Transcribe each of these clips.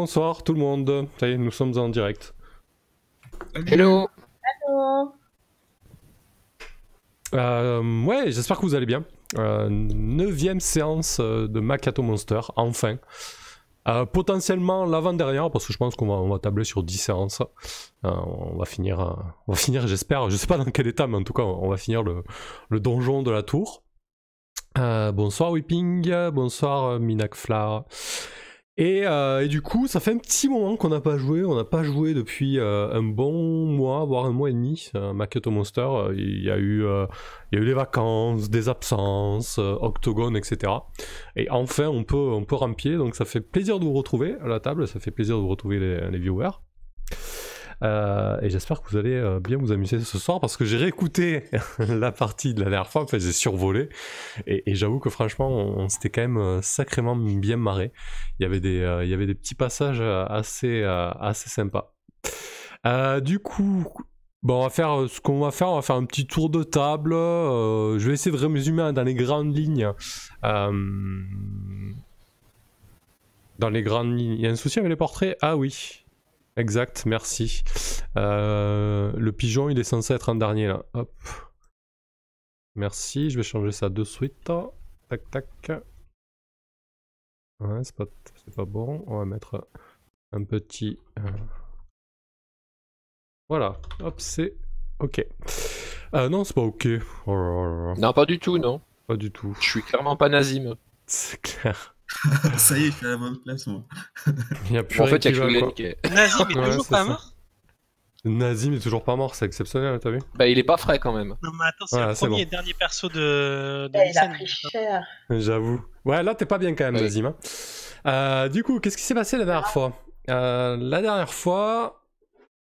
Bonsoir tout le monde. Ça y est, nous sommes en direct. Hello Hello. Euh, ouais, j'espère que vous allez bien. Euh, neuvième séance euh, de Makato Monster, enfin. Euh, potentiellement l'avant-dernière, parce que je pense qu'on va, on va tabler sur 10 séances. Euh, on va finir, euh, on va finir j'espère, je sais pas dans quel état, mais en tout cas, on va finir le, le donjon de la tour. Euh, bonsoir Whipping, bonsoir Minakflar. Et, euh, et du coup, ça fait un petit moment qu'on n'a pas joué. On n'a pas joué depuis euh, un bon mois, voire un mois et demi. Euh, Maketo Monster, euh, il y a eu, il les vacances, des absences, Octogone, etc. Et enfin, on peut, on. Donc, ça fait plaisir de vous retrouver à la table. Ça fait plaisir de vous retrouver les viewers. Euh, et j'espère que vous allez euh, bien vous amuser ce soir parce que j'ai réécouté la partie de la dernière fois, en fait j'ai survolé et, j'avoue que franchement on, s'était quand même euh, sacrément bien marré. Il y avait des, il y avait des petits passages assez, assez sympas. Du coup, bon on va faire ce qu'on va faire, on va faire un petit tour de table. je vais essayer de résumer dans les grandes lignes. dans les grandes lignes. Il y a un souci avec les portraits? Ah oui. Exact, merci. Euh, le pigeon, il est censé être en dernier là. Hop. Merci, je vais changer ça de suite. Tac, tac. Ouais, c'est pas, pas bon. On va mettre un petit. euh, Voilà, hop, c'est ok. Euh, non, c'est pas ok. Oh là là. Non, pas du tout, non. Pas du tout. Je suis clairement pas Nazim. C'est clair. Ça y est, je suis à la bonne place, moi. Il n'y a plus en rien fait, il qui y a que qui est- Nazim est toujours pas mort Nazim est toujours pas mort, c'est exceptionnel, t'as vu Bah, il est pas frais quand même. Non mais attends, c'est le premier bon. et dernier perso de, de Eh, il a pris cher. J'avoue. Ouais, là, t'es pas bien quand même. Nazim. hein. Euh, du coup, qu'est-ce qui s'est passé la dernière fois? Euh, La dernière fois,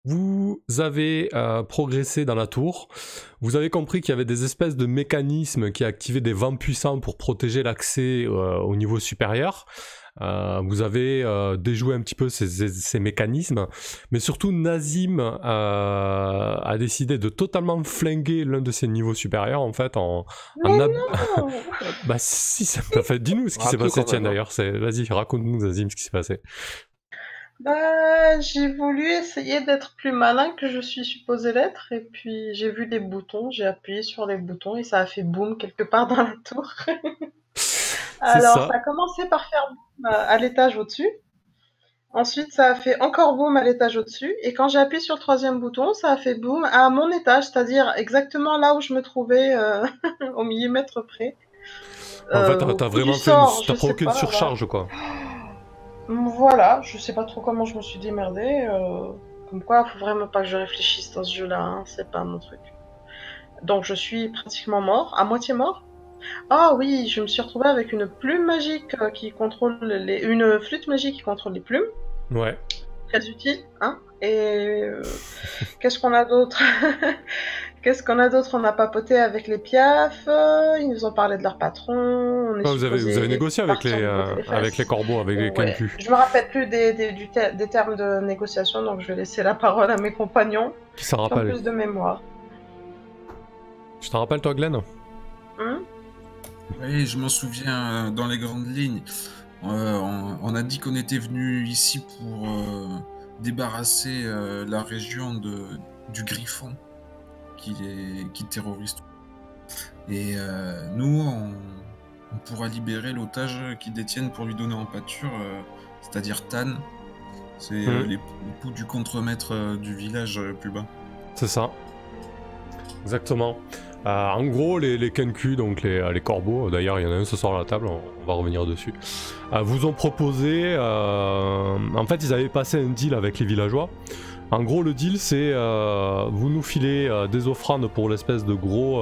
vous avez euh, progressé dans la tour. Vous avez compris qu'il y avait des espèces de mécanismes qui activaient des vents puissants pour protéger l'accès euh, au niveau supérieur. Euh, vous avez euh, déjoué un petit peu ces, ces- ces mécanismes, mais surtout Nazim euh, a décidé de totalement flinguer l'un de ses niveaux supérieurs en fait en, en ab- non bah si, ça fait. Dis-nous ce qui s'est passé, tiens d'ailleurs. Vas-y, raconte-nous, Nazim, ce qui s'est passé. Bah, j'ai voulu essayer d'être plus malin que je suis supposé l'être, et puis j'ai vu des boutons, j'ai appuyé sur les boutons et ça a fait boum quelque part dans la tour. Alors, ça. ça. a commencé par faire boum à, à l'étage au-dessus. Ensuite, ça a fait encore boum à l'étage au-dessus. Et quand j'ai appuyé sur le troisième bouton, ça a fait boum à mon étage, c'est-à-dire exactement là où je me trouvais euh, au millimètre près. En fait, Euh, t'as, vraiment fait sort, une... Provoqué pas, une surcharge, quoi. Voilà, je sais pas trop comment je me suis démerdée. euh, comme quoi, faut vraiment pas que je réfléchisse dans ce jeu-là, hein, c'est pas mon truc. Donc je suis pratiquement mort, à moitié mort. Ah oui, je me suis retrouvée avec une plume magique euh, qui contrôle les... une flûte magique qui contrôle les plumes, Ouais. très utile, hein. Et euh, qu'est-ce qu'on a d'autre? Qu'est-ce qu'on a d'autre? On a papoté avec les piafs, euh, ils nous ont parlé de leur patron. on est Ah, vous, avez, vous supposé avez négocié avec les, euh, les avec les corbeaux, avec les Ouais. Je me rappelle plus des, des, du ter- des termes de négociation, donc je vais laisser la parole à mes compagnons Qui s'en plus de mémoire. Tu t'en rappelles, toi, Glenn? Hein? Oui, je m'en souviens euh, dans les grandes lignes. Euh, on, on a dit qu'on était venu ici pour euh, débarrasser euh, la région de, du Griffon qui, est, qui terrorise. tout. Et euh, nous, on, on pourra libérer l'otage qu'ils détiennent pour lui donner en pâture, euh, c'est-à-dire Tan. C'est euh, Mhm. les l'époux du contremaître euh, du village euh, plus bas. C'est ça. Exactement. Euh, en gros, les, les Kenku, donc les, les corbeaux, d'ailleurs il y en a un ce soir à la table, on, on va revenir dessus, euh, vous ont proposé. euh, en fait, ils avaient passé un deal avec les villageois. En gros, le deal, c'est euh, vous nous filez euh, des offrandes pour l'espèce de gros,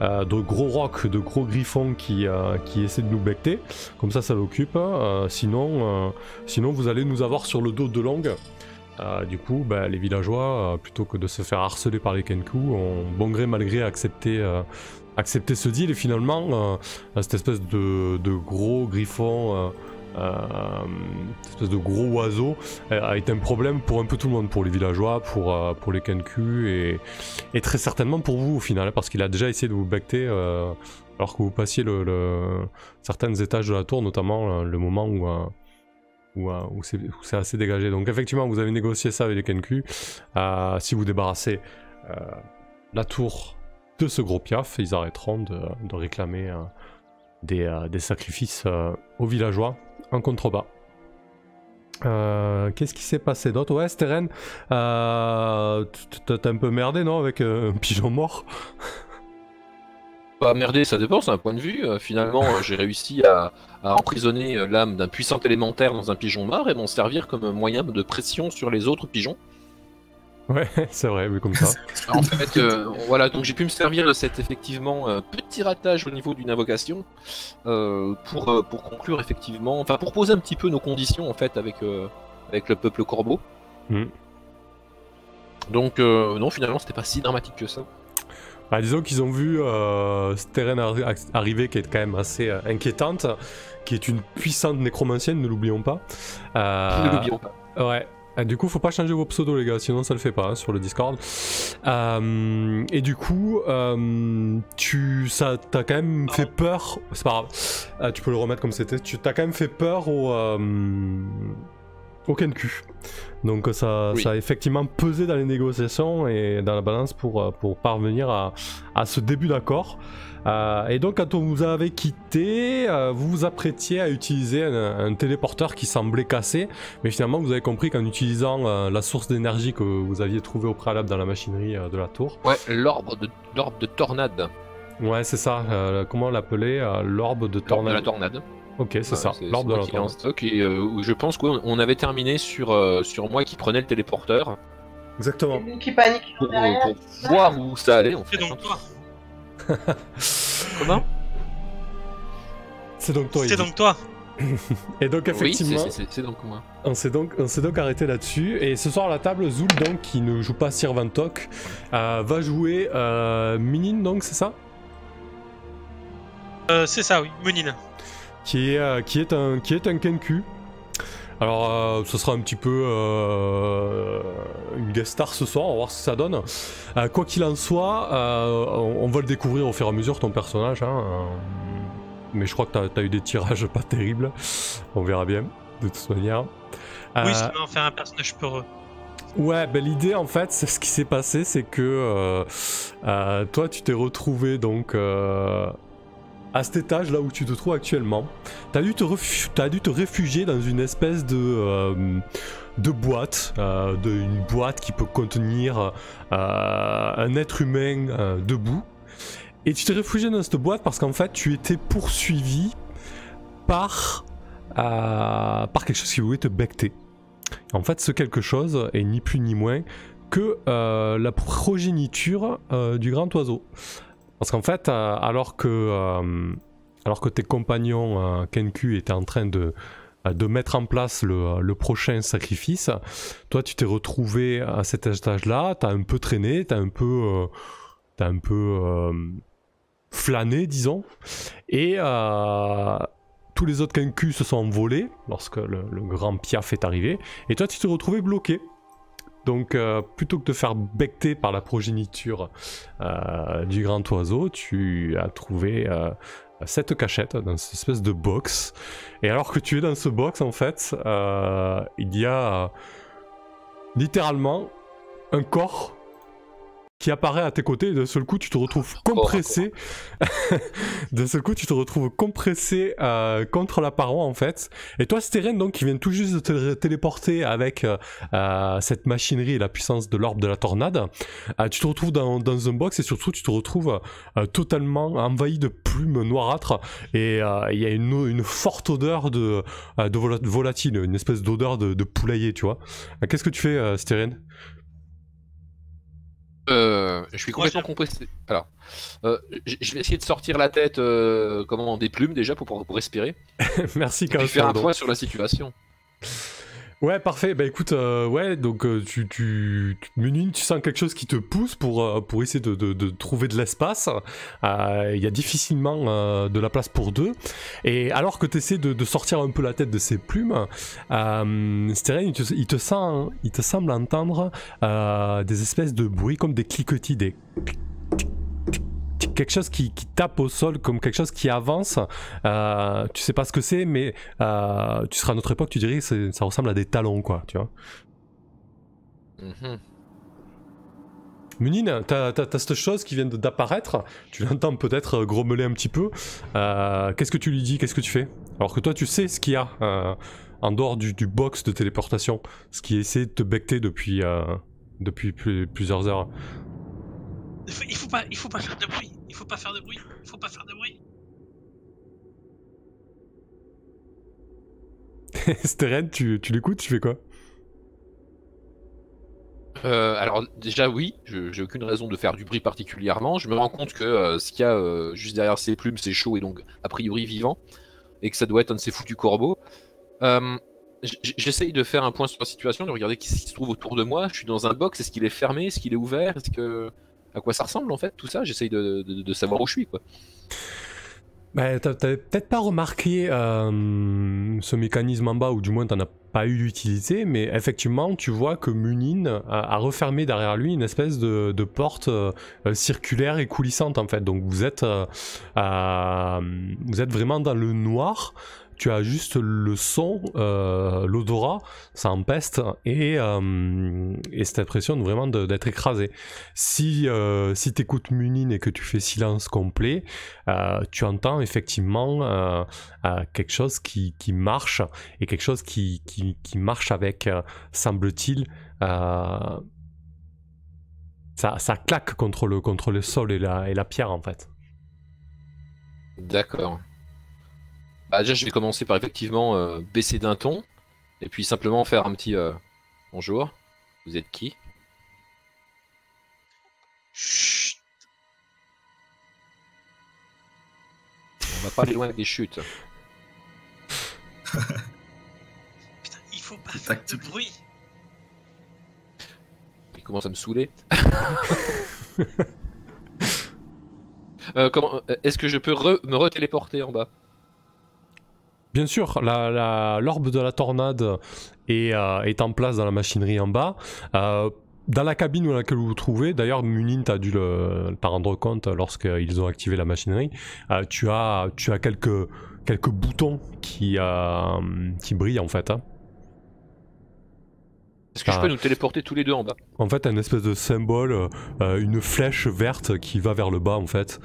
euh, de gros rocs, de gros griffons qui, qui essaient de nous becter. Comme ça, ça l'occupe. Euh, sinon, sinon, vous allez nous avoir sur le dos de longue. Du coup, bah, les villageois, plutôt que de se faire harceler par les Kenku, ont bon gré mal gré accepté, ce deal. Et finalement, cette espèce de, gros griffon, cette espèce de gros oiseau, euh, a été un problème pour un peu tout le monde, pour les villageois, pour, euh, pour les Kenku, et, et très certainement pour vous au final, parce qu'il a déjà essayé de vous becter. euh, alors que vous passiez certains étages de la tour, notamment euh, le moment où, euh, où, euh, c'est assez dégagé. Donc effectivement, vous avez négocié ça avec les Kenku. Euh, si vous débarrassez euh, la tour de ce gros piaf, ils arrêteront de, réclamer euh, des, euh, sacrifices euh, aux villageois en contrebas. Euh, Qu'est-ce qui s'est passé d'autre? Ouais, Steren, euh, t'as un peu merdé, non, avec euh, un pigeon mort? Bah merder, ça dépend, c'est un point de vue. Finalement, j'ai réussi à, emprisonner l'âme d'un puissant élémentaire dans un pigeon mort et m'en servir comme moyen de pression sur les autres pigeons. Ouais, c'est vrai, oui, comme ça. En fait, euh, voilà, donc j'ai pu me servir de cet effectivement euh, petit ratage au niveau d'une invocation euh, pour, pour conclure effectivement, enfin pour poser un petit peu nos conditions en fait avec, avec le peuple corbeau. Mhm. Donc non, finalement c'était pas si dramatique que ça. Bah, disons qu'ils ont vu Steren arri- arriver, qui est quand même assez inquiétante, qui est une puissante nécromancienne, ne l'oublions pas. Ne l'oublions pas. Ouais. Ah, du coup, faut pas changer vos pseudos, les gars, sinon ça le fait pas hein, sur le Discord. Euh, et du coup, euh, tu, ça, t'as quand même fait peur. C'est pas grave. Ah, tu peux le remettre comme c'était. Tu t'as quand même fait peur au, euh, au Kenku. Donc ça, Oui. ça a effectivement pesé dans les négociations et dans la balance pour, pour parvenir à, à ce début d'accord. Euh, et donc quand on vous avait quitté, euh, vous vous apprêtiez à utiliser un, un téléporteur qui semblait cassé, mais finalement vous avez compris qu'en utilisant euh, la source d'énergie que vous aviez trouvée au préalable dans la machinerie euh, de la tour, Ouais, l'orbe de, l'orbe de tornade. ouais c'est ça, euh, comment on l'appelait euh, L'orbe de L'orbe de tornade. la tornade. Ok c'est Ouais, ça, l'orbe de la qui l'ai en tornade. stock et euh, je pense qu'on on avait terminé sur, euh, sur moi qui prenais le téléporteur Exactement. Qui paniquent pour, voir où ça allait en fait. donc toi. Comment C'est donc toi. C'est donc toi. Et donc effectivement, c'est- donc moi. On s'est donc, on s'est donc arrêté là-dessus. Et ce soir à la table, Zul, donc, qui ne joue pas Sirvantok, euh, va jouer euh, Minin, donc, c'est ça? Euh, c'est ça, oui, Menine. qui est, euh, qui est un, qui est un Kenku. Alors, euh, ce sera un petit peu euh, une guest star ce soir, on va voir ce que ça donne. Euh, quoi qu'il en soit, on, on va le découvrir au fur et à mesure, ton personnage. hein, mais je crois que t'as as eu des tirages pas terribles. On verra bien, de toute manière. Oui, Euh, ça va en faire un personnage peureux. Ouais, ben l'idée en fait, c'est ce qui s'est passé, c'est que toi, tu t'es retrouvé donc à cet étage là où tu te trouves actuellement. T'as dû te t'as dû te réfugier dans une espèce de euh, de boîte, euh, de une boîte qui peut contenir euh, un être humain debout. Et tu t'es réfugié dans cette boîte parce qu'en fait, tu étais poursuivi par par quelque chose qui voulait te becter. En fait, ce quelque chose est ni plus ni moins que la progéniture du grand oiseau. Parce qu'en fait, euh, alors que euh, alors que tes compagnons euh, Kenku étaient en train de euh, mettre en place le, prochain sacrifice, toi tu t'es retrouvé à cet étage-là, t'as un peu traîné, t'as un peu peu flâné, disons, et tous les autres Kenku se sont envolés lorsque le grand Piaf est arrivé, et toi tu t'es retrouvé bloqué. Donc euh, plutôt que de faire becter par la progéniture euh, du grand oiseau, tu as trouvé euh, cette cachette dans cette espèce de box. Et alors que tu es dans ce box, en fait, il y a littéralement un corps qui apparaît à tes côtés et d'un seul coup tu te retrouves compressé. d'un seul coup tu te retrouves compressé euh, contre la paroi en fait. Et toi Steren donc qui vient tout juste de te téléporter avec euh, euh, cette machinerie et la puissance de l'orbe de la tornade, euh, tu te retrouves dans, dans un box et surtout tu te retrouves totalement envahi de plumes noirâtres et il y a une, une forte odeur de, de vola- volatile, une espèce d'odeur de, de poulailler, tu vois. Qu'est-ce que tu fais, Steren Euh, je suis complètement compressé. Alors, euh, je vais essayer de sortir la tête euh, comment, des plumes déjà pour, pour, respirer. Merci, Et puis Carl faire un point sur la situation. Ouais, parfait. Bah écoute, euh, ouais, donc euh, tu, tu, tu, tu sens quelque chose qui te pousse pour, euh, pour essayer de, de, trouver de l'espace. Il y a difficilement de la place pour deux. Et alors que tu essaies de, de sortir un peu la tête de ces plumes, euh, Steren, il te, sent, il te semble entendre des espèces de bruits comme des cliquetis, des quelque chose qui, qui tape au sol, comme quelque chose qui avance. Euh, tu sais pas ce que c'est, mais euh, tu seras à notre époque, tu dirais c'est- ça ressemble à des talons, quoi, tu vois. Mhm. Munine, t'as t'as- t'as cette chose qui vient d'apparaître, tu l'entends peut-être euh, grommeler un petit peu. Euh, Qu'est-ce que tu lui dis? Qu'est-ce que tu fais? Alors que toi, tu sais ce qu'il y a euh, en dehors du, du box de téléportation, ce qui essaie de te becter depuis, euh, depuis plus- plusieurs heures. Il faut, il faut pas, il faut pas faire de bruit. Il faut pas faire de bruit. Il faut pas faire de bruit. Steren, tu, tu l'écoutes, tu fais quoi? Euh, alors déjà oui, j'ai aucune raison de faire du bruit particulièrement. Je me rends compte que euh, ce qu'il y a euh, juste derrière ces plumes, c'est chaud et donc a priori vivant, et que ça doit être un de ces foutus corbeaux. Euh, J'essaye de faire un point sur la situation, de regarder ce qui se trouve autour de moi. Je suis dans un box, est-ce qu'il est fermé, est-ce qu'il est ouvert, est-ce que à quoi ça ressemble en fait tout ça J'essaye de, savoir où je suis quoi. Bah, T'avais peut-être pas remarqué euh, ce mécanisme en bas, ou du moins t'en as pas eu d'utilité, mais effectivement tu vois que Munin a, refermé derrière lui une espèce de, porte euh, circulaire et coulissante en fait. Donc vous êtes, euh, vous êtes vraiment dans le noir. Tu as juste le son, euh, l'odorat, ça empeste et, euh, et cette impression de vraiment d'être écrasé. Si, euh, si tu écoutes Munin et que tu fais silence complet, euh, tu entends effectivement quelque chose qui, qui marche et quelque chose qui, qui, qui marche avec, semble-t-il, ça, ça claque contre le, contre le sol et la, et la pierre en fait. D'accord. Bah, déjà, je vais commencer par effectivement euh, baisser d'un ton, et puis simplement faire un petit euh, bonjour. Vous êtes qui? Chut. On va pas aller loin avec des chutes. Putain, il faut pas faire de bruit. Il commence à me saouler. Euh, comment euh, Est-ce que je peux re- me retéléporter en bas? Bien sûr, l'orbe de la tornade est, euh, est en place dans la machinerie en bas. Euh, dans la cabine dans laquelle vous vous trouvez, d'ailleurs Munin t'as dû t'en rendre compte lorsqu'ils ont activé la machinerie, euh, tu, as, tu as quelques, quelques boutons qui, qui brillent en fait. hein. Est-ce que je peux nous téléporter tous les deux en bas? En fait, un espèce de symbole, euh, une flèche verte qui va vers le bas en fait.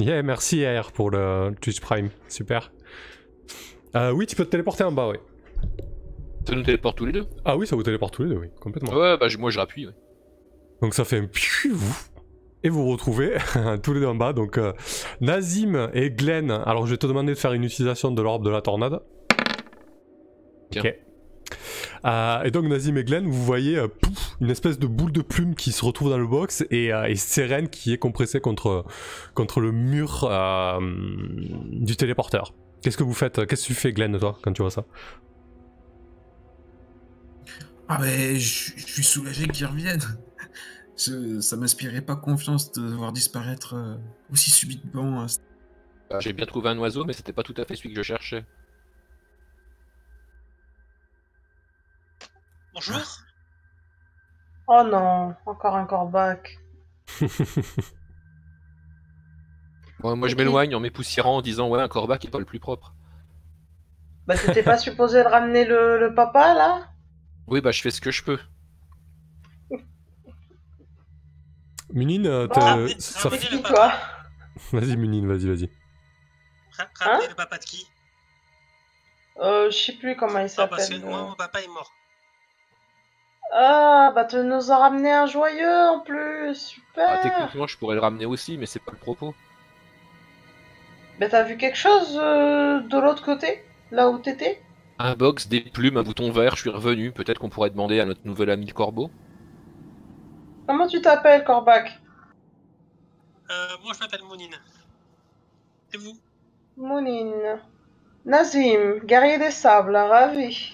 Yeah, merci R pour le Twitch Prime, super. Euh, oui, tu peux te téléporter en bas, oui. Ça nous téléporte tous les deux? Ah oui, ça vous téléporte tous les deux, oui, complètement. Ouais, bah moi je rappuie. ouais. Donc ça fait un et vous vous retrouvez tous les deux en bas. Donc euh, Nazim et Glenn, alors je vais te demander de faire une utilisation de l'orbe de la tornade. Tiens. Ok. Euh, et donc Nazim et Glenn, vous voyez euh, pouf, une espèce de boule de plume qui se retrouve dans le box et, euh, et Seren qui est compressée contre, contre le mur euh, du téléporteur. Qu'est-ce que vous faites Qu'est-ce que tu fais Glenn toi quand tu vois ça? Ah ben, je suis soulagé qu'ils reviennent. Je- ça m'inspirait pas confiance de voir disparaître aussi subitement. J'ai bien trouvé un oiseau, mais c'était pas tout à fait celui que je cherchais. Bonjour. Oh non, encore un corbac. Moi, moi, je m'éloigne en m'époussiérant en disant ouais, un corbac est pas le plus propre. Bah t'étais pas supposé de ramener le, le papa là? Oui, bah je fais ce que je peux. Munin, euh, Bon, t'es- ramenez- ça ramenez fait- le Qui papa. toi Vas-y Munin, vas-y, vas-y. Ra- Ramenez le papa de qui? Euh, je sais plus comment il Ah, parce que s'appelle. moi, mon papa est mort. Ah, bah tu nous as ramené un joyeux en plus, Ah, super. techniquement, je pourrais le ramener aussi, mais c'est pas le propos. Bah t'as vu quelque chose euh, de l'autre côté Là où t'étais? Un box, des plumes, un bouton vert, je suis revenu. Peut-être qu'on pourrait demander à notre nouvel ami le corbeau. Comment tu t'appelles, Corbac Euh, moi, je m'appelle Mounine. Et vous? Mounine. Nazim, guerrier des sables, ravi.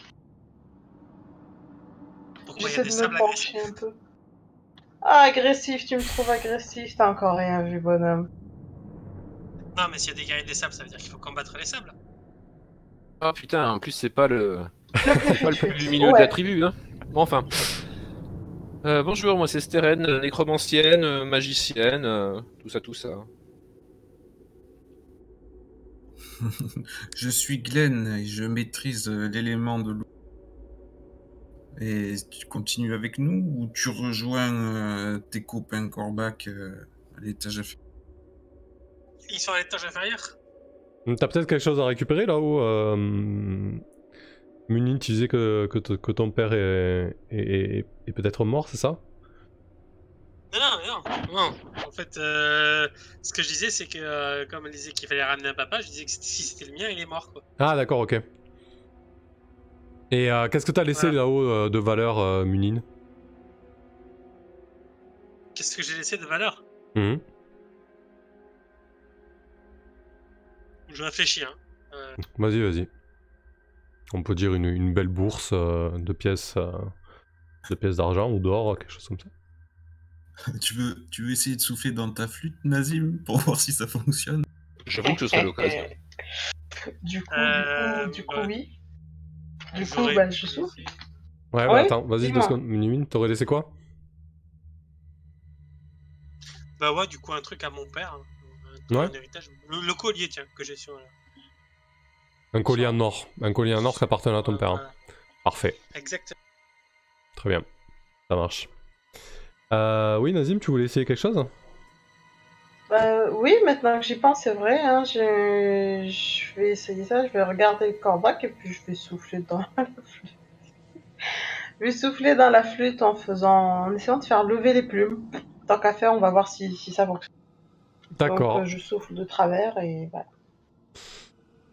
Pourquoi il y a J'essaie des de me pencher un peu. Ah, agressif, tu me trouves agressif, t'as encore rien vu, bonhomme. Non, mais s'il y a des guerriers des sables, ça veut dire qu'il faut combattre les sables. Ah putain, en plus, c'est pas le, plus pas le plus lumineux de Ouais. la tribu, hein. Bon, enfin. Euh, bonjour, moi c'est Steren, euh, nécromancienne, euh, magicienne, euh, tout ça, tout ça. Je suis Glenn et je maîtrise l'élément de l'eau. Et tu continues avec nous ou tu rejoins euh, tes copains Corbac euh, à l'étage inférieur? Ils sont à l'étage inférieur T'as peut-être quelque chose à récupérer là-haut euh... Munin, tu disais que, que, ton père est, est- est- est peut-être mort, c'est ça? Non, non, non, non. En fait, euh, ce que je disais, c'est que euh, comme elle disait qu'il fallait ramener un papa, je disais que si c'était le mien, il est mort, quoi. Ah d'accord, ok. Et euh, qu'est-ce que t'as laissé Voilà. là-haut euh, de valeur, euh, Munin? Qu'est-ce que j'ai laissé de valeur? Mhm. Je réfléchis, hein. Euh, Vas-y, vas-y. On peut dire une, une belle bourse euh, de pièces euh, de pièces d'argent ou d'or, quelque chose comme ça. tu, veux, tu veux essayer de souffler dans ta flûte, Nazim, pour voir si ça fonctionne? J'avoue que ce serait l'occasion. Du coup, Euh, du coup, du coup oui. Du coup, j'aurais- bah, je souffle. Ouais, Ouais, bah attends, vas-y deux secondes. Munin, t'aurais laissé quoi? Bah ouais, du coup, un truc à mon père. hein. Un, Ouais. un héritage. Le, le collier, tiens, que j'ai sur... là. Un collier en or. Un collier en or qui appartenait à ton père. hein. Parfait. Exactement. Très bien. Ça marche. Euh, oui, Nazim, tu voulais essayer quelque chose? Bah, oui, maintenant que j'y pense, c'est vrai. Hein, je... je vais essayer ça. Je vais regarder le corbac et puis je vais souffler dans la flûte. Je vais souffler dans la flûte en faisant, en essayant de faire lever les plumes. Tant qu'à faire, on va voir si, si ça fonctionne. D'accord. Euh, je souffle de travers et voilà.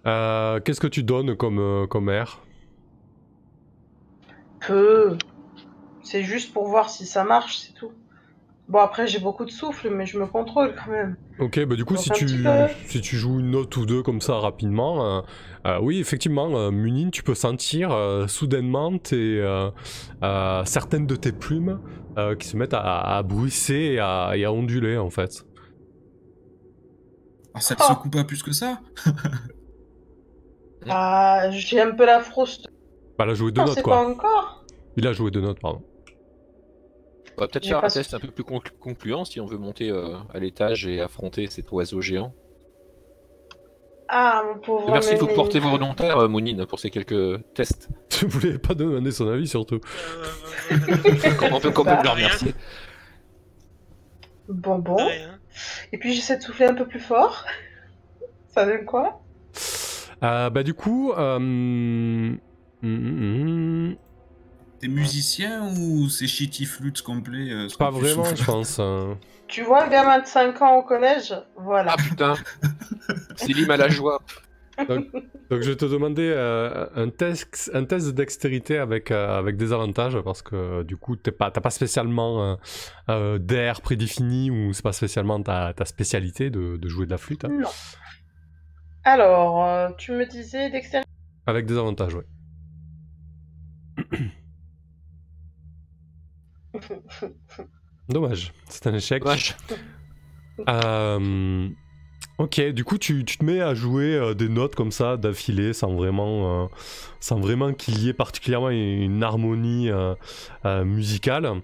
Euh, Qu'est-ce que tu donnes comme, euh, comme air? Peu. C'est juste pour voir si ça marche, c'est tout. Bon, après, j'ai beaucoup de souffle, mais je me contrôle quand même. Ok, bah du coup, si tu, si tu joues une note ou deux comme ça rapidement, euh, euh, oui, effectivement, euh, Munin, tu peux sentir euh, soudainement tes, euh, euh, certaines de tes plumes euh, qui se mettent à, à bruisser et à, et à onduler en fait. Ah, ça ne Oh. secoue pas plus que ça Ah, j'ai un peu la frousse. Bah, il a joué deux Non, notes quoi. pas encore. Il a joué deux notes, pardon. On va peut-être faire un test un peu plus conclu- concluant si on veut monter euh, à l'étage et affronter cet oiseau géant. Ah, mon pauvre. Merci, il faut mémé. porter volontaire, euh, Mounine, pour ces quelques tests. Tu voulais pas demander son avis surtout. Euh, On peut quand même Bah, le remercier. Bon, bon. Et puis j'essaie de souffler un peu plus fort. Ça donne quoi? Euh, bah du coup, euh, hum, hum, hum, T'es musicien ou c'est shitty flûte complet euh, ce pas que tu vraiment, souffles je pense. euh. Tu vois le gamin de 5 ans au collège? Voilà. Ah putain Célim à la joie. Donc je vais te demander euh, un, test, un test de dextérité avec, euh, avec des avantages parce que euh, du coup t'es pas, t'as pas spécialement euh, euh, d'air prédéfini ou c'est pas spécialement ta, ta spécialité de, de jouer de la flûte. hein. Non. Alors, euh, tu me disais dextérité? Avec des avantages, ouais. Dommage, c'est un échec. Dommage. Euh, ok, du coup, tu, tu te mets à jouer euh, des notes comme ça d'affilée sans vraiment, euh, sans vraiment qu'il y ait particulièrement une, harmonie musicale.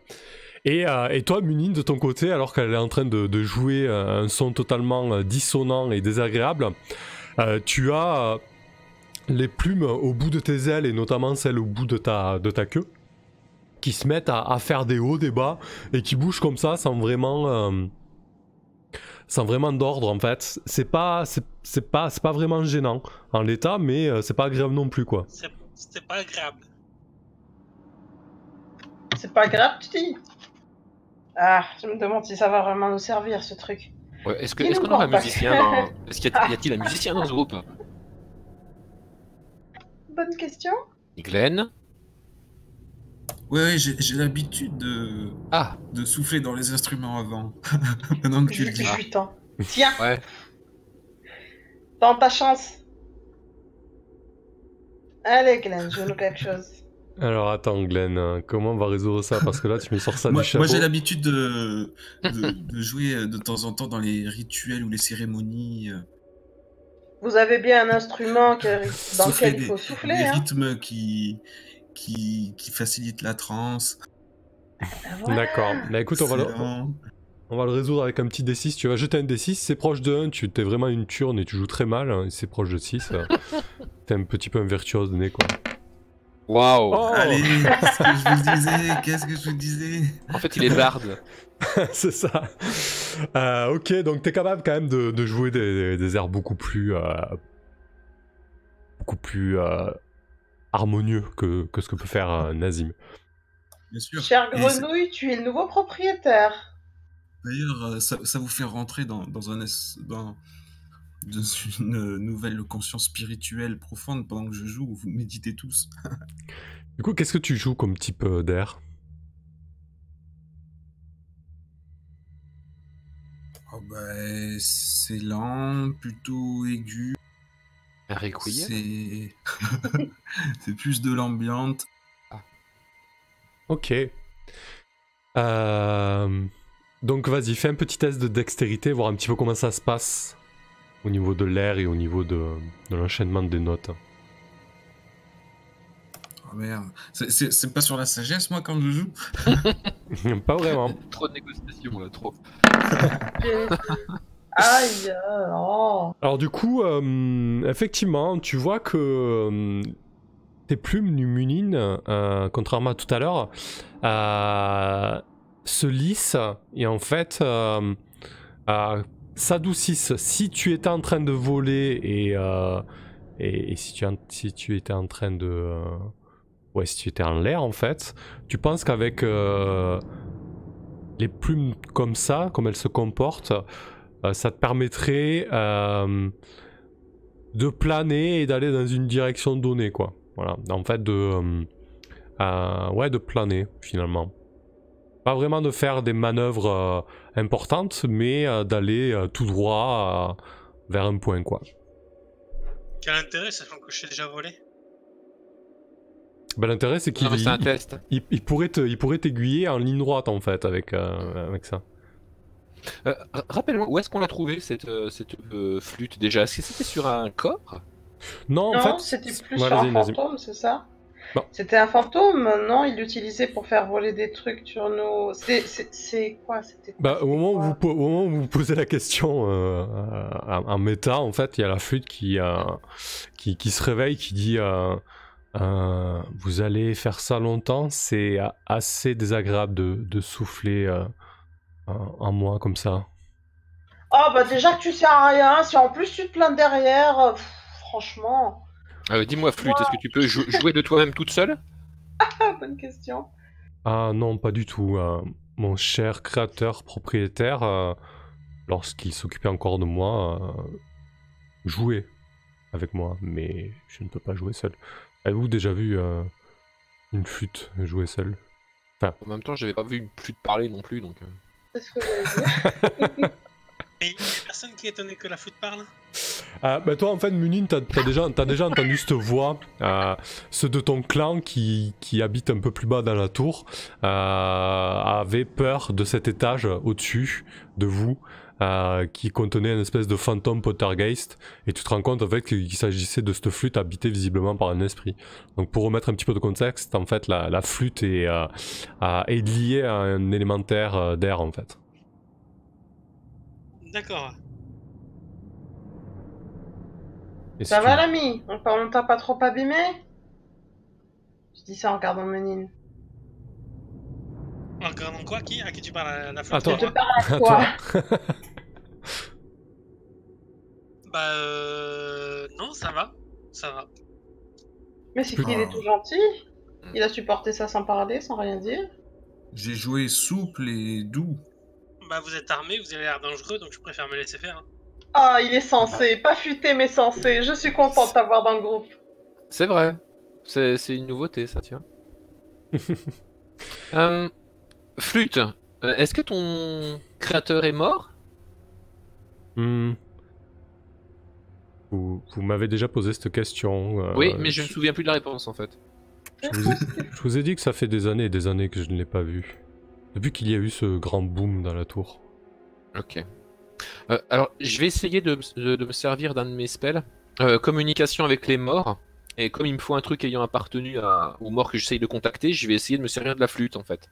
Et, et toi, Munin, de ton côté, alors qu'elle est en train de, de jouer un son totalement dissonant et désagréable, tu as les plumes au bout de tes ailes et notamment celles au bout de ta, de ta queue? Qui se mettent à, à faire des hauts, des bas et qui bougent comme ça sans vraiment. euh, sans vraiment d'ordre en fait. C'est pas, c'est, pas, c'est pas vraiment gênant en l'état, mais euh, c'est pas agréable non plus quoi. C'est- pas agréable. C'est pas grave, tu dis? Ah, je me demande si ça va vraiment nous servir ce truc. Ouais, est-ce que- est-ce qu'on aura un musicien dans... Est-ce qu'il y a-t-il un musicien dans ce groupe? Bonne question. Glenn? Ouais, ouais, j'ai j'ai l'habitude de... Ah de souffler dans les instruments avant. Maintenant que tu le dis. 18 ans. Tiens, Ouais. tente ta chance. Allez, Glenn, joue-nous quelque chose. Alors attends Glenn, euh, comment on va résoudre ça? Parce que là tu me sors ça Moi, du chapeau. moi, j'ai l'habitude de, de, de jouer euh, de temps en temps dans les rituels ou les cérémonies. euh, Vous avez bien un instrument que- dans souffler lequel il faut souffler, des hein rythmes qui, qui, qui facilitent la transe. Voilà. D'accord. Bah écoute, on va, le, on va le résoudre avec un petit D6. Tu vas jeter un D6, c'est proche de 1, tu es vraiment une turne et tu joues très mal. hein, c'est proche de 6. euh, T'es un petit peu un virtuose de nez, quoi. Waouh Oh Allez, qu'est-ce que je vous disais Qu'est-ce que je vous disais? En fait, il est barde. c'est ça. Euh, ok, donc t'es capable quand même de, de jouer des, des airs beaucoup plus. euh, beaucoup plus euh, harmonieux que, que ce que peut faire euh, Nazim. Bien sûr. Cher grenouille, tu es le nouveau propriétaire. D'ailleurs, euh, ça, ça vous fait rentrer dans, dans, un es- dans, dans une nouvelle conscience spirituelle profonde pendant que je joue, où vous méditez tous. Du coup, qu'est-ce que tu joues comme type euh, d'air? Oh bah, c'est lent, plutôt aigu. C'est c'est plus de l'ambiante. Ok. Euh, Donc vas-y, fais un petit test de dextérité, voir un petit peu comment ça se passe au niveau de l'air et au niveau de, de l'enchaînement des notes. Oh merde. C'est pas sur la sagesse, moi, quand je joue? Pas vraiment. Trop de négociations là, trop. Aïe, oh. Alors du coup, euh, effectivement, tu vois que euh, tes plumes Numunine, euh, contrairement à tout à l'heure, se lissent et en fait s'adoucissent. Si tu étais en train de voler et, et, si, tu, si tu étais en train de... ouais, si tu étais en l'air en fait, tu penses qu'avec les plumes comme ça, comme elles se comportent, euh, ça te permettrait euh, de planer et d'aller dans une direction donnée, quoi. Voilà, en fait, de, euh, euh, ouais, de planer finalement. Pas vraiment de faire des manœuvres euh, importantes, mais euh, d'aller euh, tout droit euh, vers un point, quoi. Quel intérêt, sachant que je sais déjà volé? Ben, L'intérêt, c'est qu'il il- il- il pourrait te- il pourrait t'aiguiller en ligne droite, en fait, avec, euh, avec ça. Euh, ra- Rappelle-moi, où est-ce qu'on l'a trouvé cette, euh, cette euh, flûte déjà? Est-ce que c'était sur un corps? Non, en Non, fait... c'était plus Ouais, sur un fantôme, c'est ça? C'était un fantôme, non? Il l'utilisait pour faire voler des trucs sur nos... C'est quoi C'était Bah, au, moment où vous, au moment où vous posez la question euh, en en méta, en fait, il y a la flûte qui, euh, qui, qui se réveille, qui dit euh, euh, Vous allez faire ça longtemps, c'est a- assez désagréable de, de souffler euh, en en moi comme ça. Oh bah déjà que tu sers à rien, si en plus tu te plains derrière, euh, pff, franchement, Euh, Dis-moi, flûte, est-ce que tu peux jou- jouer de toi-même toute seule? Ah, bonne question. Ah non, pas du tout. euh, mon cher créateur propriétaire, euh, lorsqu'il s'occupait encore de moi, euh, jouait avec moi, mais je ne peux pas jouer seul. Avez-vous déjà vu euh, une flûte jouer seule? En même temps, j'avais pas vu une flûte parler non plus, donc. C'est ce que j'allais dire. Mais il y a personne qui est étonné que la flûte parle Ah, bah toi en fait Munine t'as as déjà, t'as déjà entendu cette voix euh, ceux de ton clan qui, qui habitent un peu plus bas dans la tour euh, avaient peur de cet étage au-dessus de vous euh, qui contenait une espèce de fantôme poltergeist. Et tu te rends compte en fait qu'il s'agissait de cette flûte habitée visiblement par un esprit. Donc pour remettre un petit peu de contexte en fait la, la flûte est, euh, euh, est liée à un élémentaire euh, d'air en fait. D'accord. Et si Ça tu- va l'ami on, t'a pas trop abîmé? Je dis ça en regardant Menine. En regardant quoi? Qui? À qui tu parles? La- La flûte Attends. Je te parle à À toi. Bah euh... Non, ça va. Ça va. Mais c'est qu'il Ah. est tout gentil. Il a supporté ça sans parler, sans rien dire. J'ai joué souple et doux. Bah vous êtes armé, vous avez l'air dangereux, donc je préfère me laisser faire. hein. Ah, il est censé, pas futé mais censé. Je suis contente de t'avoir dans le groupe. C'est vrai. C'est c'est une nouveauté, ça, tiens. Euh, flûte, euh, est-ce que ton créateur est mort? Hmm. Vous, vous m'avez déjà posé cette question. euh, Oui, mais je ne me souviens plus de la réponse en fait. je vous, ai, je vous ai dit que ça fait des années et des années que je ne l'ai pas vu. Depuis qu'il y a eu ce grand boom dans la tour. Ok. Euh, alors, je vais essayer de, m- de- de me servir d'un de mes spells. Euh, communication avec les morts. Et comme il me faut un truc ayant appartenu à, aux morts que j'essaye de contacter, je vais essayer de me servir de la flûte en fait.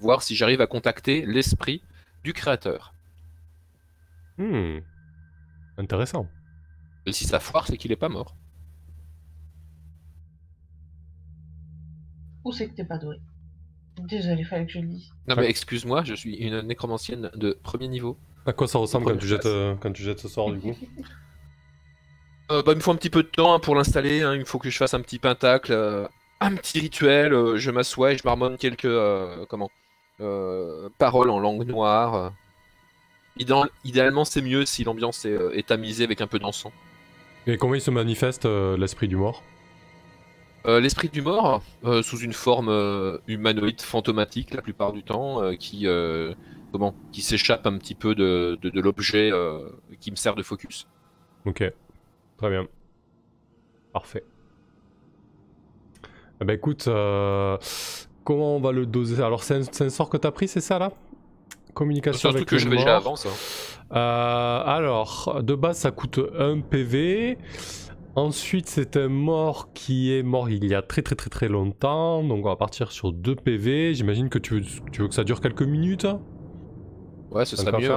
voir si j'arrive à contacter l'esprit du créateur. Hmm. Intéressant. Et si ça foire, c'est qu'il est pas mort. Ou c'est que t'es pas doué? Désolé, fallait que je le dise. Non mais excuse-moi, je suis une nécromancienne de premier niveau. À quoi ça ressemble quand tu, jettes, euh, quand tu jettes ce sort du coup? Euh, bah, il me faut un petit peu de temps hein, pour l'installer. hein. Il faut que je fasse un petit pentacle, euh, un petit rituel. euh, je m'assois et je marmonne quelques euh, comment euh, paroles en langue noire. euh. Idéal- idéalement, c'est mieux si l'ambiance est, euh, est tamisée avec un peu d'encens. Et comment il se manifeste euh, l'esprit du mort Euh, L'esprit du mort, euh, sous une forme humanoïde fantomatique la plupart du temps, qui comment qui s'échappe un petit peu de, de, de l'objet qui me sert de focus. Ok, très bien. Parfait. Eh ben écoute, comment on va le doser? Alors c'est un, sort que t'as pris, c'est ça là? Communication Surtout avec que le j'avais mort. déjà avant ça. Euh, alors, de base, ça coûte 1 PV. Ensuite, c'est un mort qui est mort il y a très très très très longtemps. Donc, on va partir sur 2 PV. J'imagine que tu veux, tu veux que ça dure quelques minutes. Ouais, ce serait mieux.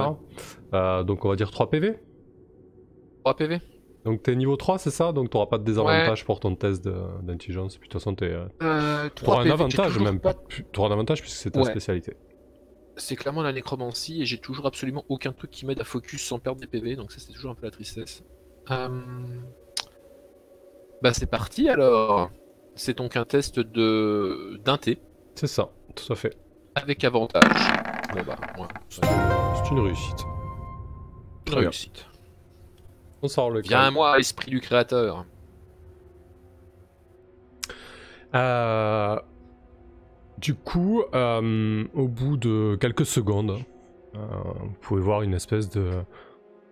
Euh, donc, on va dire 3 PV. 3 PV. Donc, t'es niveau 3, c'est ça? Donc, t'auras pas de désavantage pour ton test d'intelligence. Puis, de toute façon, t'es, euh, Euh, t'auras 3 un avantage même. pas- T'auras un avantage puisque c'est ta Ouais. spécialité. C'est clairement la nécromancie et j'ai toujours absolument aucun truc qui m'aide à focus sans perdre des PV, donc ça c'est toujours un peu la tristesse. Euh, Bah c'est parti alors. C'est donc un test de d'inté C'est ça, tout à fait. avec avantage. Bah ouais, c'est une réussite. une Très bien. réussite. On sort le Viens à moi, esprit du créateur. Euh, du coup, euh, au bout de quelques secondes, euh, vous pouvez voir une espèce de,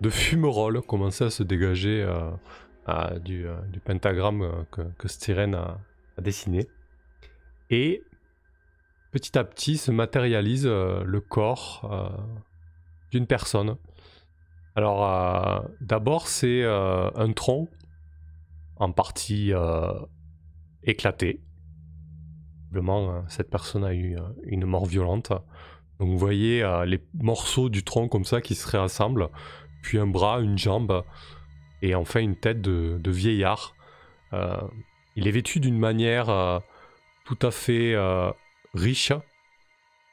de fumerole commencer à se dégager euh, du, pentagramme que, Styren a, dessiné. Et petit à petit se matérialise le corps d'une personne. Alors, d'abord, c'est un tronc en partie éclaté. Euh, cette personne a eu euh, une mort violente. Donc vous voyez euh, les morceaux du tronc comme ça qui se réassemblent, puis un bras, une jambe, et enfin une tête de, vieillard. Euh, il est vêtu d'une manière tout à fait riche.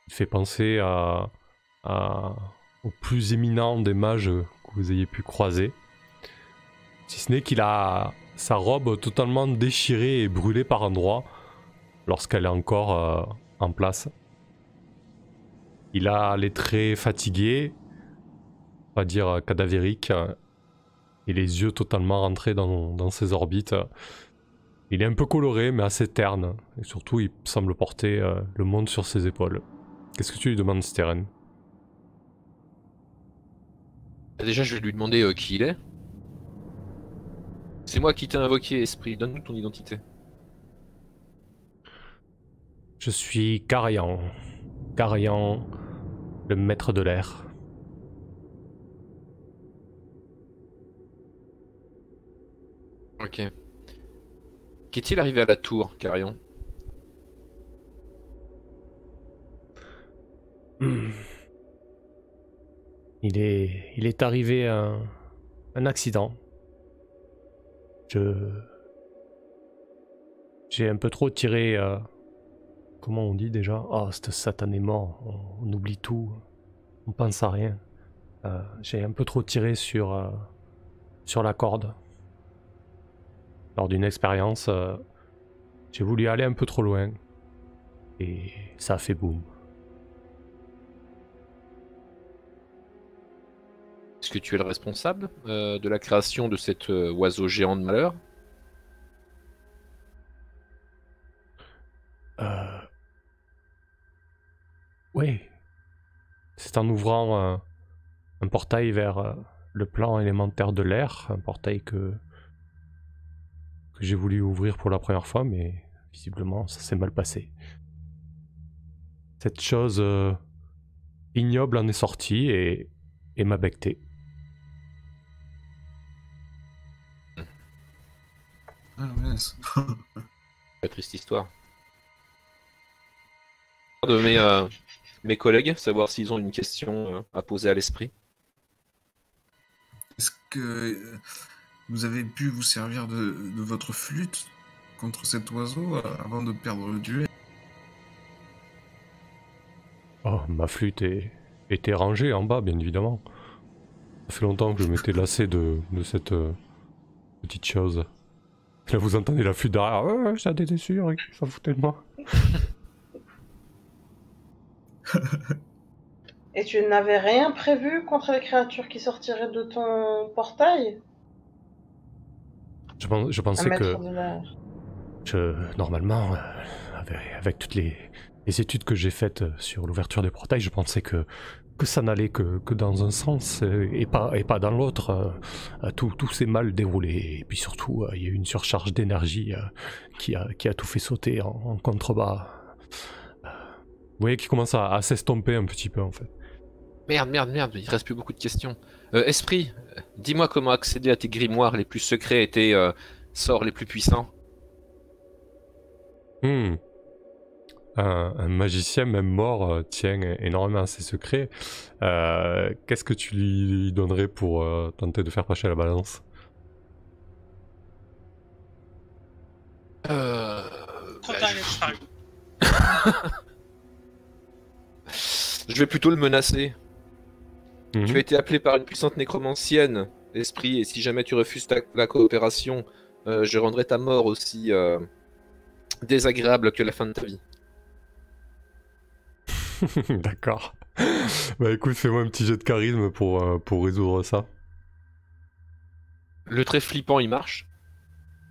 Il fait penser à- au plus éminent des mages que vous ayez pu croiser. Si ce n'est qu'il a sa robe totalement déchirée et brûlée par endroits lorsqu'elle est encore euh, en place. Il a les traits fatigués, va dire euh, cadavériques, euh, et les yeux totalement rentrés dans, dans ses orbites. Il est un peu coloré, mais assez terne, et surtout il semble porter le monde sur ses épaules. Qu'est-ce que tu lui demandes, Steren Déjà je vais lui demander qui il est. C'est moi qui t'ai invoqué, esprit. Donne-nous ton identité. Je suis Carian. Carian, le maître de l'air. Ok. Qu'est-il arrivé à la tour, Carion Hmm. Il est, il est arrivé un, un accident. Je, j'ai un peu trop tiré. euh, comment on dit déjà Ah, ce satan est mort. On, on oublie tout. On pense à rien. Euh, j'ai un peu trop tiré sur euh, sur la corde. Lors d'une expérience, euh, j'ai voulu aller un peu trop loin et ça a fait boum. Est-ce que tu es le responsable de la création de cet oiseau géant de malheur? Euh... Oui. C'est en ouvrant euh, un portail vers euh, le plan élémentaire de l'air, un portail que, que j'ai voulu ouvrir pour la première fois, mais visiblement ça s'est mal passé. Cette chose euh, ignoble en est sortie et, et m'a becté. Ah, mince. La triste histoire. De mes, euh, mes collègues, savoir s'ils ont une question euh, à poser à l'esprit. Est-ce que euh, vous avez pu vous servir de, de votre flûte contre cet oiseau euh, avant de perdre le duel? Oh, ma flûte est, était rangée en bas, bien évidemment. Ça fait longtemps que je m'étais lassé de, de cette euh, petite chose. Là, vous entendez la flûte derrière. Ouais, ça était sûr, s'en foutait de moi. Et tu n'avais rien prévu contre les créatures qui sortiraient de ton portail? Je, pensais que. Je, normalement, euh, avec, avec toutes les, les études que j'ai faites euh, sur l'ouverture des portails, je pensais que, que ça n'allait que, que dans un sens euh, et pas, et pas dans l'autre. euh, tout tout s'est mal déroulé. Et puis surtout, euh, il y a eu une surcharge d'énergie qui, a, qui a tout fait sauter en, en contrebas. Vous voyez qu'il commence à, à s'estomper un petit peu en fait. Merde, merde, merde, il reste plus beaucoup de questions. Euh, Esprit, euh, dis-moi comment accéder à tes grimoires les plus secrets et tes euh, sorts les plus puissants. Hmm. Un, un magicien, même mort, euh, tient énormément à ses secrets. Euh, Qu'est-ce que tu lui donnerais pour euh, tenter de faire passer la balance? Euh... Bah. je vais plutôt le menacer. Mhm. Tu as été appelé par une puissante nécromancienne, Esprit, et si jamais tu refuses ta- la coopération, euh, je rendrai ta mort aussi euh, désagréable que la fin de ta vie. D'accord. bah écoute, fais-moi un petit jet de charisme pour, euh, pour résoudre ça. Le trait flippant, il marche.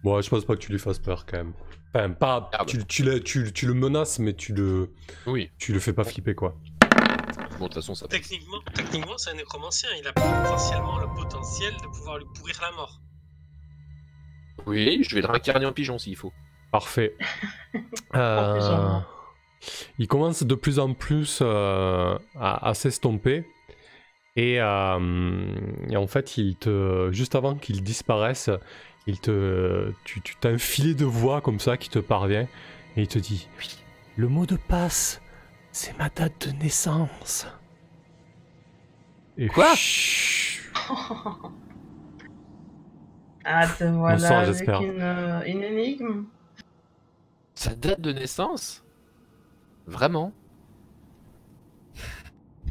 Bon, je pense pas que tu lui fasses peur quand même. Enfin, pas. Ah bah. Tu, tu, le- tu- tu le menaces, mais tu le, Oui. tu le fais pas flipper quoi. Bon, de toute façon, ça. Techniquement, techniquement c'est un nécromancien. Il a potentiellement le potentiel de pouvoir lui pourrir la mort. Oui, je vais le réincarner en pigeon s'il faut. Parfait. Euh, il commence de plus en plus euh, à, à s'estomper. Et, euh, et en fait, il te, juste avant qu'il disparaisse, il te, tu, tu t'as un filet de voix comme ça qui te parvient. Et il te dit Le mot de passe, c'est ma date de naissance. Et Quoi Chut. Ah, te voilà avec j'espère. une, euh, une énigme. Sa date de naissance? Vraiment?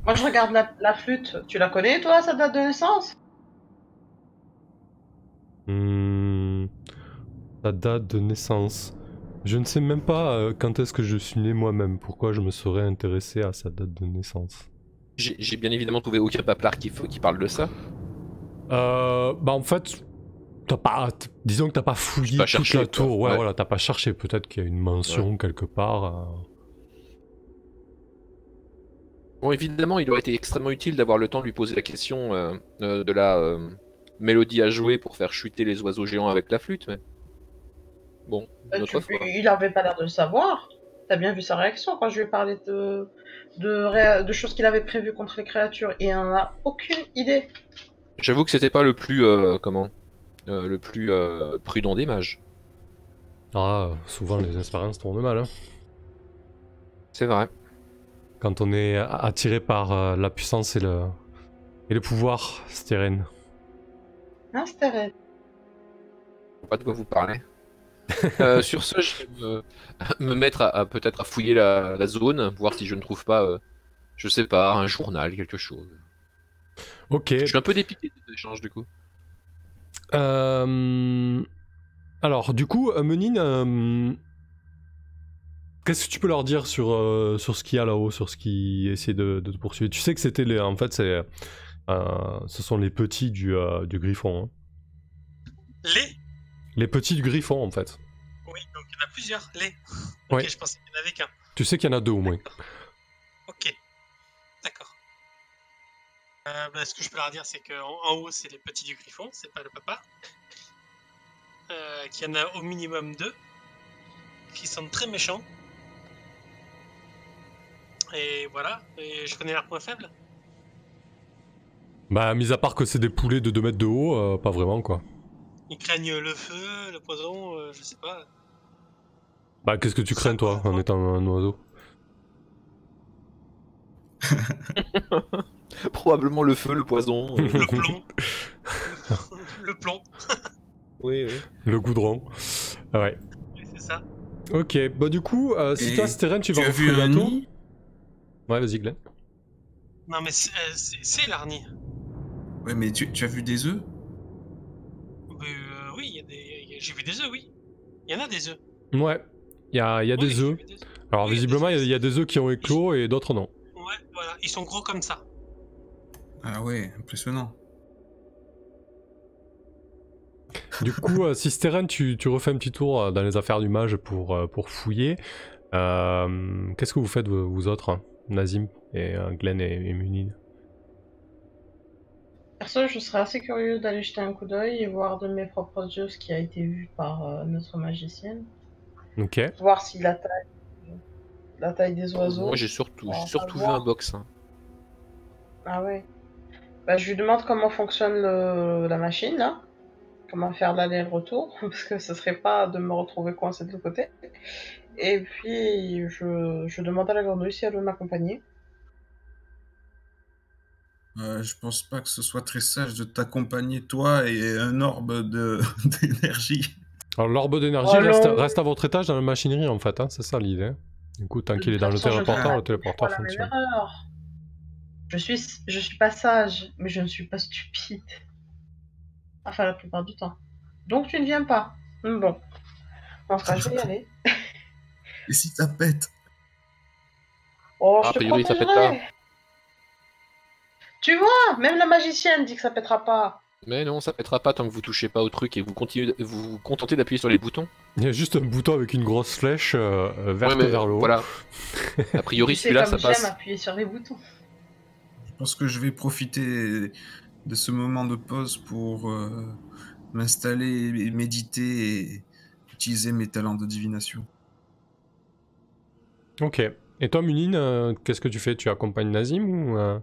Moi, je regarde la, la flûte. Tu la connais, toi, sa date de naissance? Hmm, la date de naissance. Je ne sais même pas euh, quand est-ce que je suis né moi-même. Pourquoi je me serais intéressé à sa date de naissance? J'ai bien évidemment trouvé aucun paplard qui, parle de ça. euh, Bah en fait, t'as pas. Disons que t'as pas fouillé pas toute cherché, la tour. Ouais, Ouais. voilà, t'as pas cherché. Peut-être qu'il y a une mention quelque part. euh. Bon, évidemment, il aurait été extrêmement utile d'avoir le temps de lui poser la question euh, euh, de la euh, mélodie à jouer pour faire chuter les oiseaux géants avec la flûte, mais. Bon, Euh, une autre tu- fois. Il avait pas l'air de le savoir. T'as bien vu sa réaction quand je lui ai parlé de, de, ré- de choses qu'il avait prévues contre les créatures. Et il en a aucune idée. J'avoue que c'était pas le plus. euh, comment euh, Le plus euh, prudent des mages. Ah, souvent les expériences tournent mal. hein. C'est vrai. Quand on est attiré par euh, la puissance et le, et le pouvoir, Styren. Hein, sais pas de quoi vous parlez. Euh, sur ce, je vais me, me mettre à, à- peut-être à fouiller la, la zone, voir si je ne trouve pas, euh, je sais pas, un journal, quelque chose. Ok. Je suis un peu dépité de cet échange du coup. Euh, Alors, du coup, Menine, euh, qu'est-ce que tu peux leur dire sur, euh, sur ce qu'il y a là-haut, sur ce qui essaie de, de te poursuivre? Tu sais que c'était les. En fait, c'est. euh, ce sont les petits du, euh, du griffon. hein. Les Les petits du griffon, en fait. Oui, donc il y en a plusieurs. Les. Ok, Ouais. je pensais qu'il n'y en avait qu'un. Tu sais qu'il y en a deux au moins. Ok. D'accord. Euh, bah, ce que je peux leur dire, c'est qu'en en haut, c'est les petits du griffon, c'est pas le papa. Euh, Qu'il y en a au minimum deux. Qui sont très méchants. Et voilà. Et je connais leurs points faibles. Bah, mis à part que c'est des poulets de 2 mètres de haut, euh, pas vraiment, quoi. Ils craignent le feu, le poison, euh, je sais pas. Bah, qu'est-ce que tu crains, toi, en étant un oiseau? Probablement le feu, le poison. euh, Le plomb. le plomb, oui, oui. Le goudron. Ah Ouais. oui, c'est ça. Ok, bah du coup, euh, si Et toi, Steren, tu Tu vas as vu un nid? Ouais, vas-y, Glenn. Non, mais c'est euh, c'est- c'est l'arni. Ouais, mais tu, tu as vu des œufs? J'ai vu des œufs, oui. Il y en a des œufs. Ouais, il y a, y a Oui, des œufs. des. Alors, Oui, visiblement, il y, a- y des œufs qui ont éclos et d'autres non. Ouais, voilà, ils sont gros comme ça. Ah ouais, impressionnant. Du coup, euh, si Steren, tu, tu refais un petit tour euh, dans les affaires du mage pour, euh, pour fouiller, euh, qu'est-ce que vous faites, vous, vous autres, hein Nazim et euh, Glenn et, et Munin? Perso, je serais assez curieux d'aller jeter un coup d'œil et voir de mes propres yeux ce qui a été vu par euh, notre magicienne. Ok. Voir si la taille, la taille des oiseaux. Moi, j'ai surtout, On j'ai surtout vu un box. hein. Ah ouais. Bah, je lui demande comment fonctionne le- la machine là. Comment faire l'aller et le retour. Parce que ce serait pas de me retrouver coincé de l'autre côté. Et puis je, je demande à la grenouille si elle veut m'accompagner. Euh, je pense pas que ce soit très sage de t'accompagner, toi et un orbe de- d'énergie. Alors, l'orbe d'énergie Oh reste, à votre étage dans la machinerie, en fait, hein, c'est ça l'idée. Du coup, tant qu'il est dans le téléporteur, le téléporteur pas fonctionne. erreur. Je suis, je suis pas sage, mais je ne suis pas stupide. Enfin, la plupart du temps. Donc tu ne viens pas. Hum, Bon. Enfin, je vais y aller. Et si ça pète? Oh, A je te priori, ça pète protégerai. Tu vois, même la magicienne dit que ça pètera pas. Mais non, ça pètera pas tant que vous touchez pas au truc et vous continuez, vous vous contentez d'appuyer sur les boutons. Il y a juste un bouton avec une grosse flèche euh, euh, verte Ouais, vers le haut. Voilà. A priori, celui-là, ça passe. j'aime appuyer sur les boutons. Je pense que je vais profiter de ce moment de pause pour euh, m'installer, et méditer et utiliser mes talents de divination. Ok. Et toi, Munin, euh, qu'est-ce que tu fais? Tu accompagnes Nazim ou euh,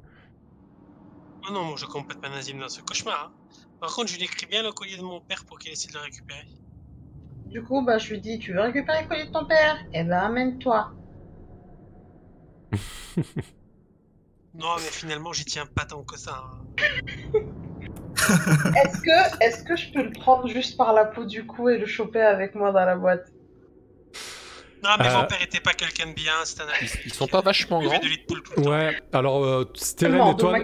Oh non, moi je complète pas Nazim dans ce cauchemar. hein. Par contre, je lui écris bien le collier de mon père pour qu'il essaie de le récupérer. Du coup, bah, je lui dis, tu veux récupérer le collier de ton père? Eh ben, amène-toi. Non, mais finalement, j'y tiens pas tant que ça. hein. Est-ce que, est-ce que je peux le prendre juste par la peau du cou et le choper avec moi dans la boîte? Non, mais Euh. mon père était pas quelqu'un de bien, c'est un Ils, ils sont pas vachement grands. de lait de poule tout le temps. Ouais, alors euh, Steren et toi.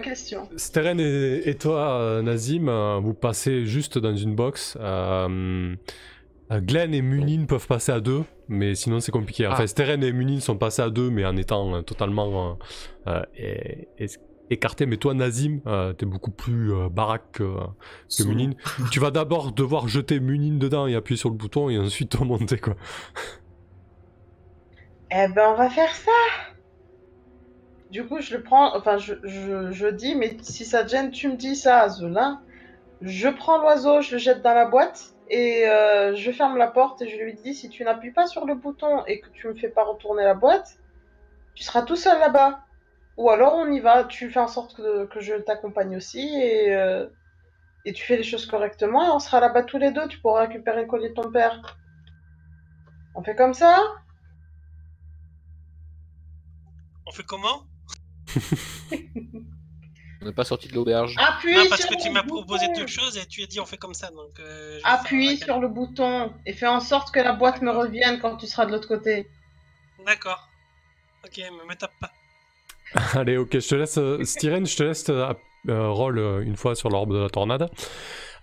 Steren et, et toi, euh, Nazim, euh, vous passez juste dans une box. Euh, euh, Glenn et Munin peuvent passer à deux, mais sinon c'est compliqué. Enfin, Ah. Steren et Munin sont passés à deux, mais en étant euh, totalement euh, euh. Mais toi, Nazim, euh, t'es beaucoup plus euh, baraque que. Munin. tu vas d'abord devoir jeter Munin dedans et appuyer sur le bouton, et ensuite remonter, quoi. Eh ben, on va faire ça. Du coup, je le prends. Enfin, je, je, je dis, mais si ça te gêne, tu me dis ça, Zola. Je prends l'oiseau, je le jette dans la boîte et euh, je ferme la porte et je lui dis si tu n'appuies pas sur le bouton et que tu me fais pas retourner la boîte, tu seras tout seul là-bas. Ou alors on y va, tu fais en sorte que, que je t'accompagne aussi et, euh, et tu fais les choses correctement et on sera là-bas tous les deux. Tu pourras récupérer le collier de ton père. On fait comme ça? Fait comment On n'est pas sorti de l'auberge. Appuie Non, parce sur que tu le m'as proposé choses et tu as dit on fait comme ça, donc... euh, Appuie sur le bouton et fais en sorte que la boîte me revienne quand tu seras de l'autre côté. D'accord. Ok, mais me tape pas. Allez, ok, je te laisse, euh, Styren, je te laisse euh, euh, roll euh, une fois sur l'orbe de la tornade.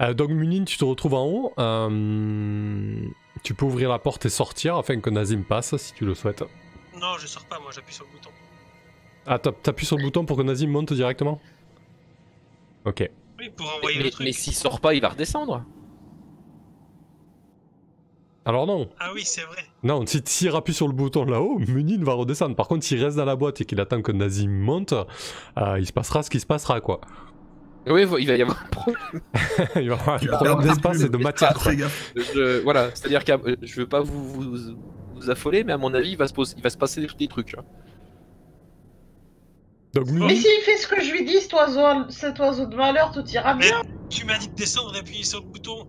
Euh, donc, Munin, tu te retrouves en haut. Euh, tu peux ouvrir la porte et sortir afin que Nazim passe si tu le souhaites. Non, je sors pas, moi j'appuie sur le bouton. Ah, t'app- t'appuies sur le bouton pour que Nazim monte directement Ok. Oui, pour envoyer Mais, le truc. mais s'il sort pas, il va redescendre. Alors, non, Ah oui, c'est vrai. non, si- s'il appuie sur le bouton là-haut, Munin va redescendre. Par contre, s'il reste dans la boîte et qu'il attend que Nazim monte, euh, il se passera ce qui se passera, quoi. Oui, il va y avoir un problème. il va y avoir un problème d'espace et de matière, quoi. Je- voilà, c'est-à-dire que euh, je veux pas vous, vous, vous affoler, mais à mon avis, il va se, il va se passer des, des trucs. hein. Donc, Mais s'il fait ce que je lui dis, cet oiseau, cet oiseau de malheur, tout ira Mais bien. tu m'as dit de descendre et d'appuyer sur le bouton.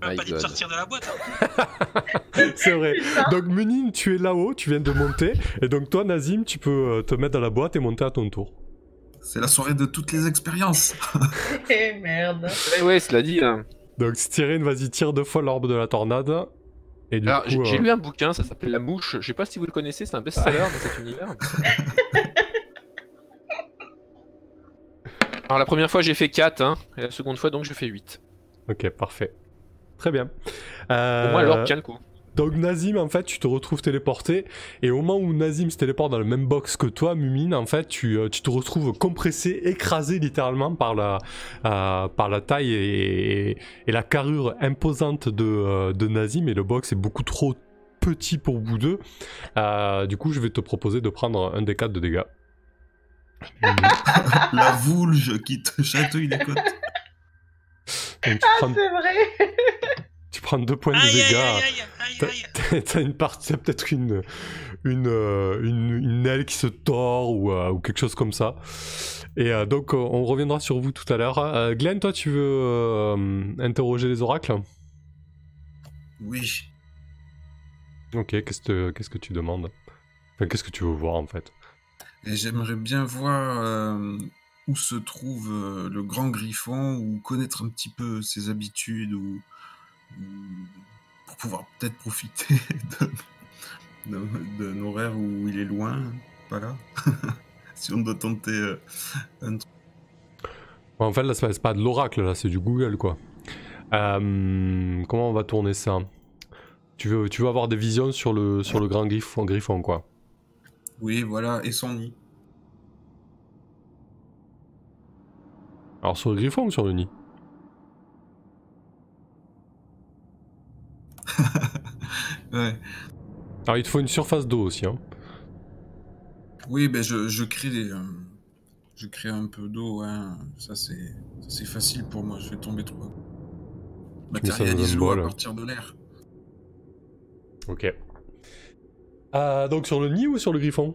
m'a My pas dit de sortir de la boîte. hein. C'est vrai. Donc Munin, tu es là-haut, tu viens de monter. Et donc toi, Nazim, tu peux euh, te mettre dans la boîte et monter à ton tour. C'est la soirée de toutes les expériences. Eh merde. Ouais, ouais, cela dit. hein. Donc Styrène, vas-y, tire deux fois l'orbe de la tornade. Et du Alors, j'ai euh, lu un bouquin, ça s'appelle La Mouche. Je sais pas si vous le connaissez, c'est un best-seller dans cet univers. Alors, la première fois, j'ai fait 4, hein, et la seconde fois, donc, je fais 8. Ok, parfait. Très bien. Au Euh, moins, l'orbe tient le coup. Donc Nazim, en fait, tu te retrouves téléporté, et au moment où Nazim se téléporte dans le même box que toi, Mumine, en fait, tu, euh, tu te retrouves compressé, écrasé littéralement par la, euh, par la taille et, et la carrure imposante de, euh, de Nazim, et le box est beaucoup trop petit pour vous deux. Euh, du coup, je vais te proposer de prendre un des 4 de dégâts. La voulge qui te chatouille les côtes. Donc, Ah, prends, c'est vrai. tu prends deux points de dégâts. aïe, aïe, aïe, T'as- aïe. T'as t'as une partie, peut-être une, une, euh, une, une aile qui se tord ou, euh, ou quelque chose comme ça. Et euh, donc on reviendra sur vous tout à l'heure. Euh, Glenn, toi tu veux euh, interroger les oracles? Oui. Ok, qu'est-ce que qu'est-ce que tu demandes? Enfin, qu'est-ce que tu veux voir en fait? Et j'aimerais bien voir euh, où se trouve euh, le grand griffon ou connaître un petit peu ses habitudes ou, ou- pour pouvoir peut-être profiter d'un horaire où il est loin, pas là. si on doit tenter euh, un truc. En fait, là c'est pas- de l'oracle, là c'est du Google quoi. Comment on va tourner ça? Tu veux, avoir des visions sur le, sur le grand griffon, griffon quoi? Oui, voilà, et son nid. Alors sur le griffon ou sur le nid Ouais. Alors il te faut une surface d'eau aussi. Hein. Oui, ben je, je crée des, euh, je crée un peu d'eau, hein. ça c'est c'est facile pour moi, je fais tomber trop. Matérialise l'eau à partir de l'air. Ok. Euh, donc sur le nid ou sur le griffon?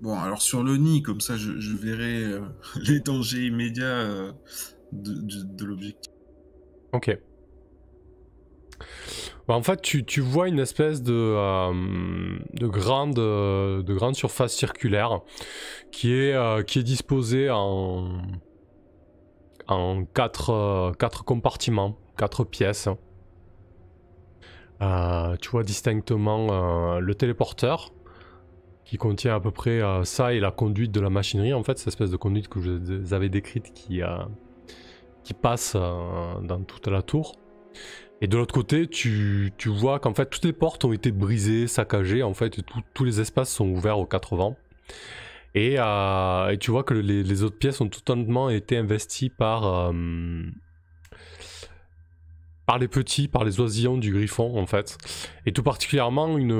Bon, alors sur le nid, comme ça je, je verrai euh, les dangers immédiats euh, de, de, de l'objectif. Ok. Bah, en fait, tu, tu vois une espèce de, euh, de, grande, de grande surface circulaire qui est, qui est disposée en, en quatre, quatre compartiments, quatre pièces. Euh, tu vois distinctement euh, le téléporteur qui contient à peu près euh, ça et la conduite de la machinerie, en fait, cette espèce de conduite que vous avais décrite qui, passe dans toute la tour. Et de l'autre côté, tu, vois qu'en fait, toutes les portes ont été brisées, saccagées, en fait, tous les espaces sont ouverts aux quatre vents. Et, tu vois que les, autres pièces ont totalement été investies par, par les petits, par les oisillons du griffon, en fait. Et tout particulièrement une,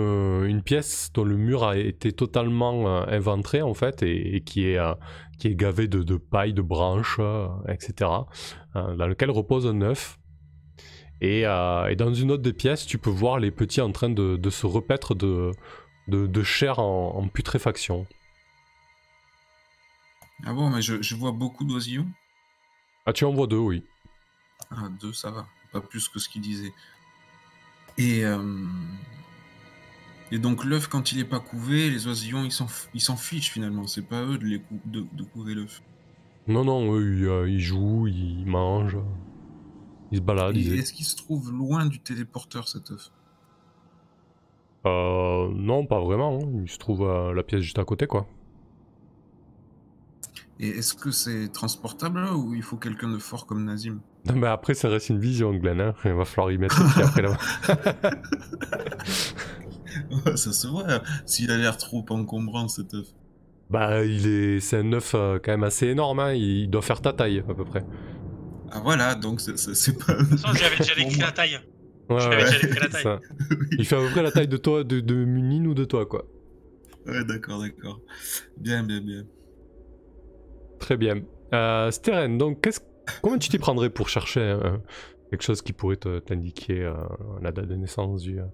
une pièce dont le mur a été totalement euh, inventré, en fait, et, et qui, est, euh, qui est gavée de, de paille, de branches, euh, etc. euh, dans lequel repose un œuf. Et, et dans une autre des pièces, tu peux voir les petits en train de, de se repaître de, de, de chair en, en putréfaction. Ah bon, mais je, je vois beaucoup d'oisillons? Ah, tu en vois deux, oui. Ah, deux, ça va. Pas plus que ce qu'il disait. Et, euh, et donc l'œuf, quand il est pas couvé, les oisillons, ils s'en fichent finalement. C'est pas eux de, les cou- de, de couver l'œuf. Non, non, eux, ils, euh, ils jouent, ils mangent, ils se baladent. Ils- Est-ce qu'il se trouve loin du téléporteur cet œuf? Euh, non, pas vraiment. hein. Il se trouve à la pièce juste à côté, quoi. Et est-ce que c'est transportable ou il faut quelqu'un de fort comme Nazim? Non, mais après, ça reste une vision, Glenn. hein. Il va falloir y mettre le pied après là Ouais, Ça se voit, hein, s'il a l'air trop encombrant cet œuf. Bah, il est, c'est un œuf euh, quand même assez énorme. hein. Il doit faire ta taille à peu près. Ah voilà, donc c'est- c'est c'est pas. De toute façon, j'avais déjà moi. la taille. Ouais, Je ouais, l'avais déjà ouais, décrit la c'est taille. ça. Il fait à peu près la taille de toi, de, de Munin ou de toi, quoi. Ouais, d'accord, d'accord. Bien, bien, bien. Très bien. Euh, Steren, donc, comment tu t'y prendrais pour chercher euh, quelque chose qui pourrait t'indiquer euh, la date de naissance du. euh,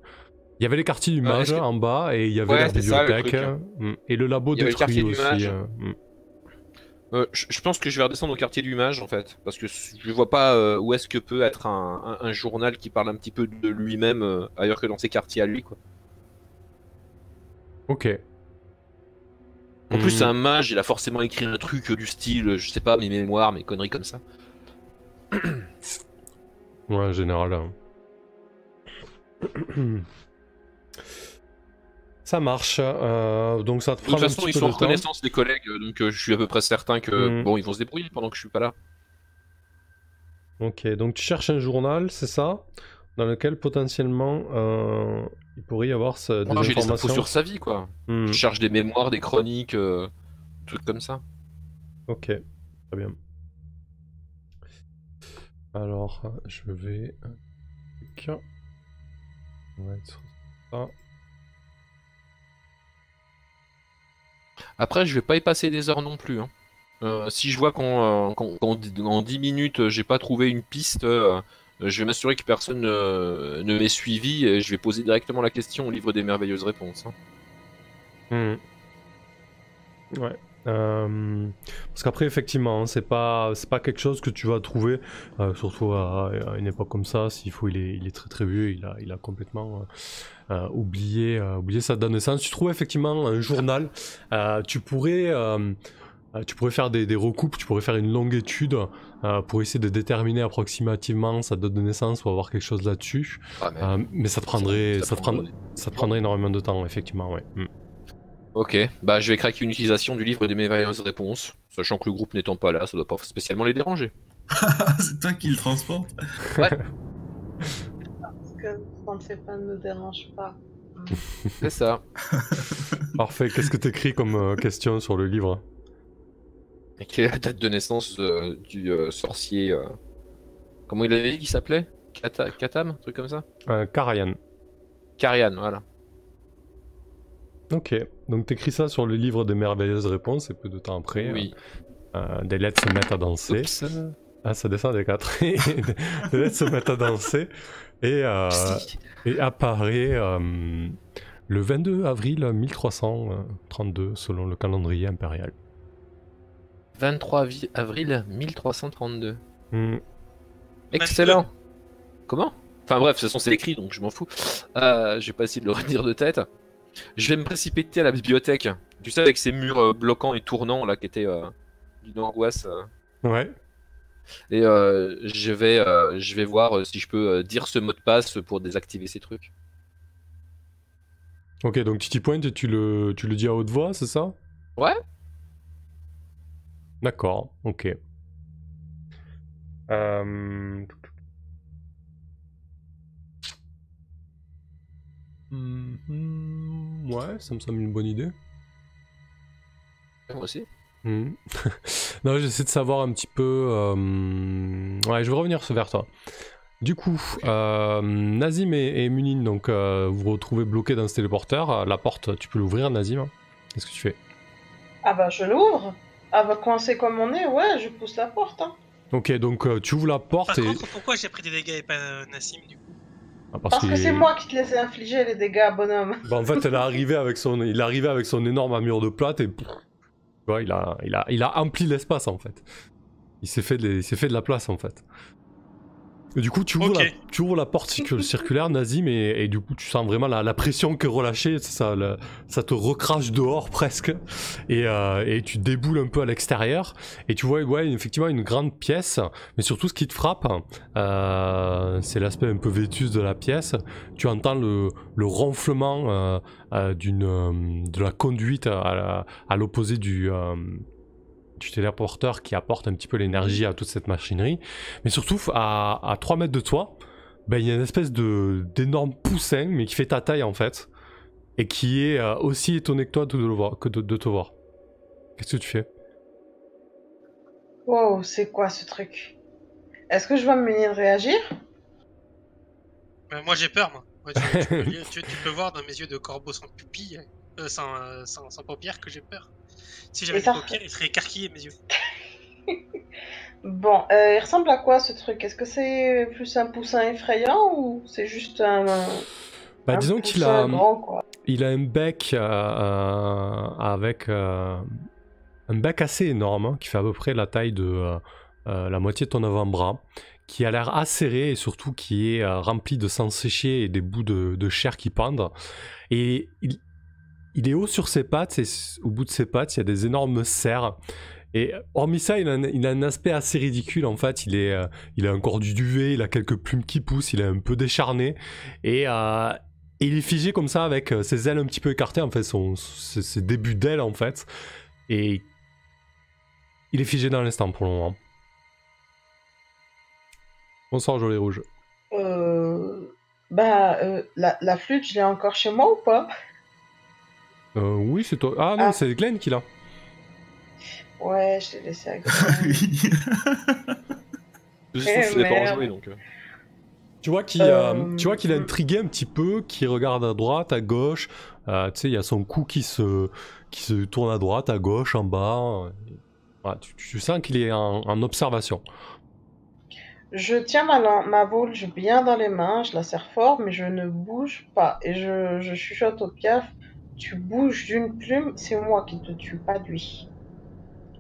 Il y avait les quartiers du Euh, mage en bas et il y avait Ouais, la ça, le bibliothèque truc, hein. et le labo le détruit du aussi. mage. euh, mm. Euh, je je pense que je vais redescendre au quartier du mage en fait, parce que je vois pas euh, où est-ce que peut être un, un- un journal qui parle un petit peu de lui-même euh, ailleurs que dans ses quartiers à lui quoi. Ok. En plus Hmm. c'est un mage, il a forcément écrit un truc du style, je sais pas, mes mémoires, mes conneries comme ça. Ouais, en général. hein. Ça marche. euh, donc ça te De prend toute façon ils sont en reconnaissance les collègues, donc euh, je suis à peu près certain que Hmm. bon ils vont se débrouiller pendant que je suis pas là. Ok, donc tu cherches un journal, c'est ça? Dans lequel potentiellement euh, il pourrait y avoir ce- des j'ai des informations. infos sur sa vie quoi. Hmm, Je cherche des mémoires, des chroniques, euh, trucs comme ça. Ok, très bien. Alors, je vais. Tac. On va être sur ça. Après, je vais pas y passer des heures non plus. hein. Euh, si je vois qu'en euh, qu'en- qu'en dix- en 10 minutes, j'ai pas trouvé une piste, je vais m'assurer que personne euh, ne m'ait suivi et je vais poser directement la question au livre des merveilleuses réponses. hein. Hmm. Ouais. Euh, parce qu'après, effectivement, hein, c'est pas, c'est pas quelque chose que tu vas trouver, euh, surtout à, à une époque comme ça. S'il faut, il est, il est très très vieux, il a, il a complètement euh, euh, oublié, euh, oublié sa date de naissance. Tu trouves effectivement un journal. euh, tu pourrais, euh, euh, tu pourrais faire des, des recoupes, tu pourrais faire une longue étude euh, pour essayer de déterminer approximativement sa date de naissance ou avoir quelque chose là-dessus. Ah, mais- Euh, mais ça te prendrait, ça te prend- prendrait, ça te prendrait énormément de temps, effectivement, ouais. Hmm. Ok, bah je vais craquer une utilisation du livre des merveilleuses réponses, sachant que le groupe n'étant pas là, ça doit pas spécialement les déranger. c'est toi qui le transporte Parce que ça ne fait pas, ne me dérange pas. C'est ça. Parfait. Qu'est-ce que t'écris comme euh, question sur le livre? Et quelle est la date de naissance euh, du euh, sorcier euh, Comment il avait dit qu'il s'appelait? Kata- Katam, un truc comme ça? Karayan. Karian, voilà. Ok. Donc t'écris ça sur le livre des merveilleuses réponses et peu de temps après, Oui. des lettres se mettent à danser. Oups. Ah, ça descend des quatre. des lettres se mettent à danser et, apparaît le 22 avril 1332 selon le calendrier impérial. 23 vi- avril 1332. Hmm. Excellent. Comment? Enfin bref, de toute façon c'est écrit donc je m'en fous. Euh, je vais pas essayer de le redire de tête. Je vais me précipiter à la bibliothèque. Tu sais avec ces murs euh, bloquants et tournants là qui étaient euh, d'une angoisse. euh. Ouais. Et euh, je vais euh, je vais voir euh, si je peux euh, dire ce mot de passe pour désactiver ces trucs. Ok, donc tu t'y pointes et tu le, tu le dis à haute voix, c'est ça? Ouais. D'accord, ok. Euh... Mhm, Ouais, ça me semble une bonne idée. Moi aussi. Mhm. non, j'essaie de savoir un petit peu. euh, Ouais, je vais revenir vers toi. Du coup, euh, Nazim et, et Munin, donc euh, vous vous retrouvez bloqués dans ce téléporteur. La porte, tu peux l'ouvrir, Nazim? Qu'est-ce que tu fais? Ah bah je l'ouvre. Ah bah coincé comme on est, ouais, je pousse la porte. Hein. Ok, donc euh, tu ouvres la porte Par et. contre, pourquoi j'ai pris des dégâts et pas euh, Nassim du coup? Ah, Parce que c'est moi qui te laisse infliger les dégâts, bonhomme. Bah, en fait, elle est arrivée avec son, il est arrivé avec son énorme armure de plate et vois, il a, il a, il a empli l'espace en fait. Il s'est fait, de, il s'est fait de la place en fait. Et du coup, tu ouvres, la, tu ouvres la porte circu- circulaire, Nazim, et, et du coup, tu sens vraiment la, la pression qui est relâchée. Ça, te recrache dehors presque. Et, euh, et tu déboules un peu à l'extérieur. Et tu vois, ouais, effectivement, une grande pièce. Mais surtout, ce qui te frappe, euh, c'est l'aspect un peu vétus de la pièce. Tu entends le, le ronflement euh, d'une, de la conduite à, l'opposé du, du téléporteur qui apporte un petit peu l'énergie à toute cette machinerie. Mais surtout, à, à 3 mètres de toi, ben, il y a une espèce de, d'énorme poussin, mais qui fait ta taille en fait, et qui est euh, aussi étonné que toi de, le voir, que de, de te voir. Qu'est-ce que tu fais? Wow, c'est quoi ce truc? Est-ce que je vais me munir de réagir? Euh, Moi j'ai peur, moi. Moi, tu, tu peux lire- tu- tu peux voir dans mes yeux de corbeau sans pupille, euh, sans, euh, sans, sans paupières, que j'ai peur. Si j'avais des ça- paupières, ils seraient écarquillés mes yeux. Bon, euh, il ressemble à quoi ce truc? Est-ce que c'est plus un poussin effrayant ou c'est juste un, Bah, un disons qu'il a, grand quoi? il a un bec euh, euh, avec, euh, un bec assez énorme, hein, qui fait à peu près la taille de la moitié de ton avant-bras, qui a l'air acéré et surtout qui est euh, rempli de sang séché et des bouts de, de chair qui pendent. Et il, il est haut sur ses pattes, et au bout de ses pattes, il y a des énormes serres. Et hormis ça, il a, un, il a un aspect assez ridicule en fait. Il, euh, a encore du duvet, il a quelques plumes qui poussent, il est un peu décharné. Et, euh, il est figé comme ça avec euh, ses ailes un petit peu écartées, en fait, ses, débuts d'ailes en fait. Et il est figé dans l'instant pour le moment. Bonsoir, Jolie Rouge. Euh, bah, la flûte, je l'ai encore chez moi ou pas? Euh, oui, c'est toi. Ah non, Ah. c'est Glenn qui l'a. Ouais, je l'ai laissé à je l'ai pas rejoué donc. euh. Tu vois qu'il Euh, euh, tu vois qu'il est hmm. intrigué un petit peu, qu'il regarde à droite, à gauche. Euh, tu sais, il y a son cou qui se, qui se tourne à droite, à gauche, en bas. Voilà, tu, tu sens qu'il est en, en observation. Je tiens ma, ma boule bien dans les mains, je la serre fort, mais je ne bouge pas. Et je, je chuchote au piaf, tu bouges d'une plume, c'est moi qui te tue, pas lui.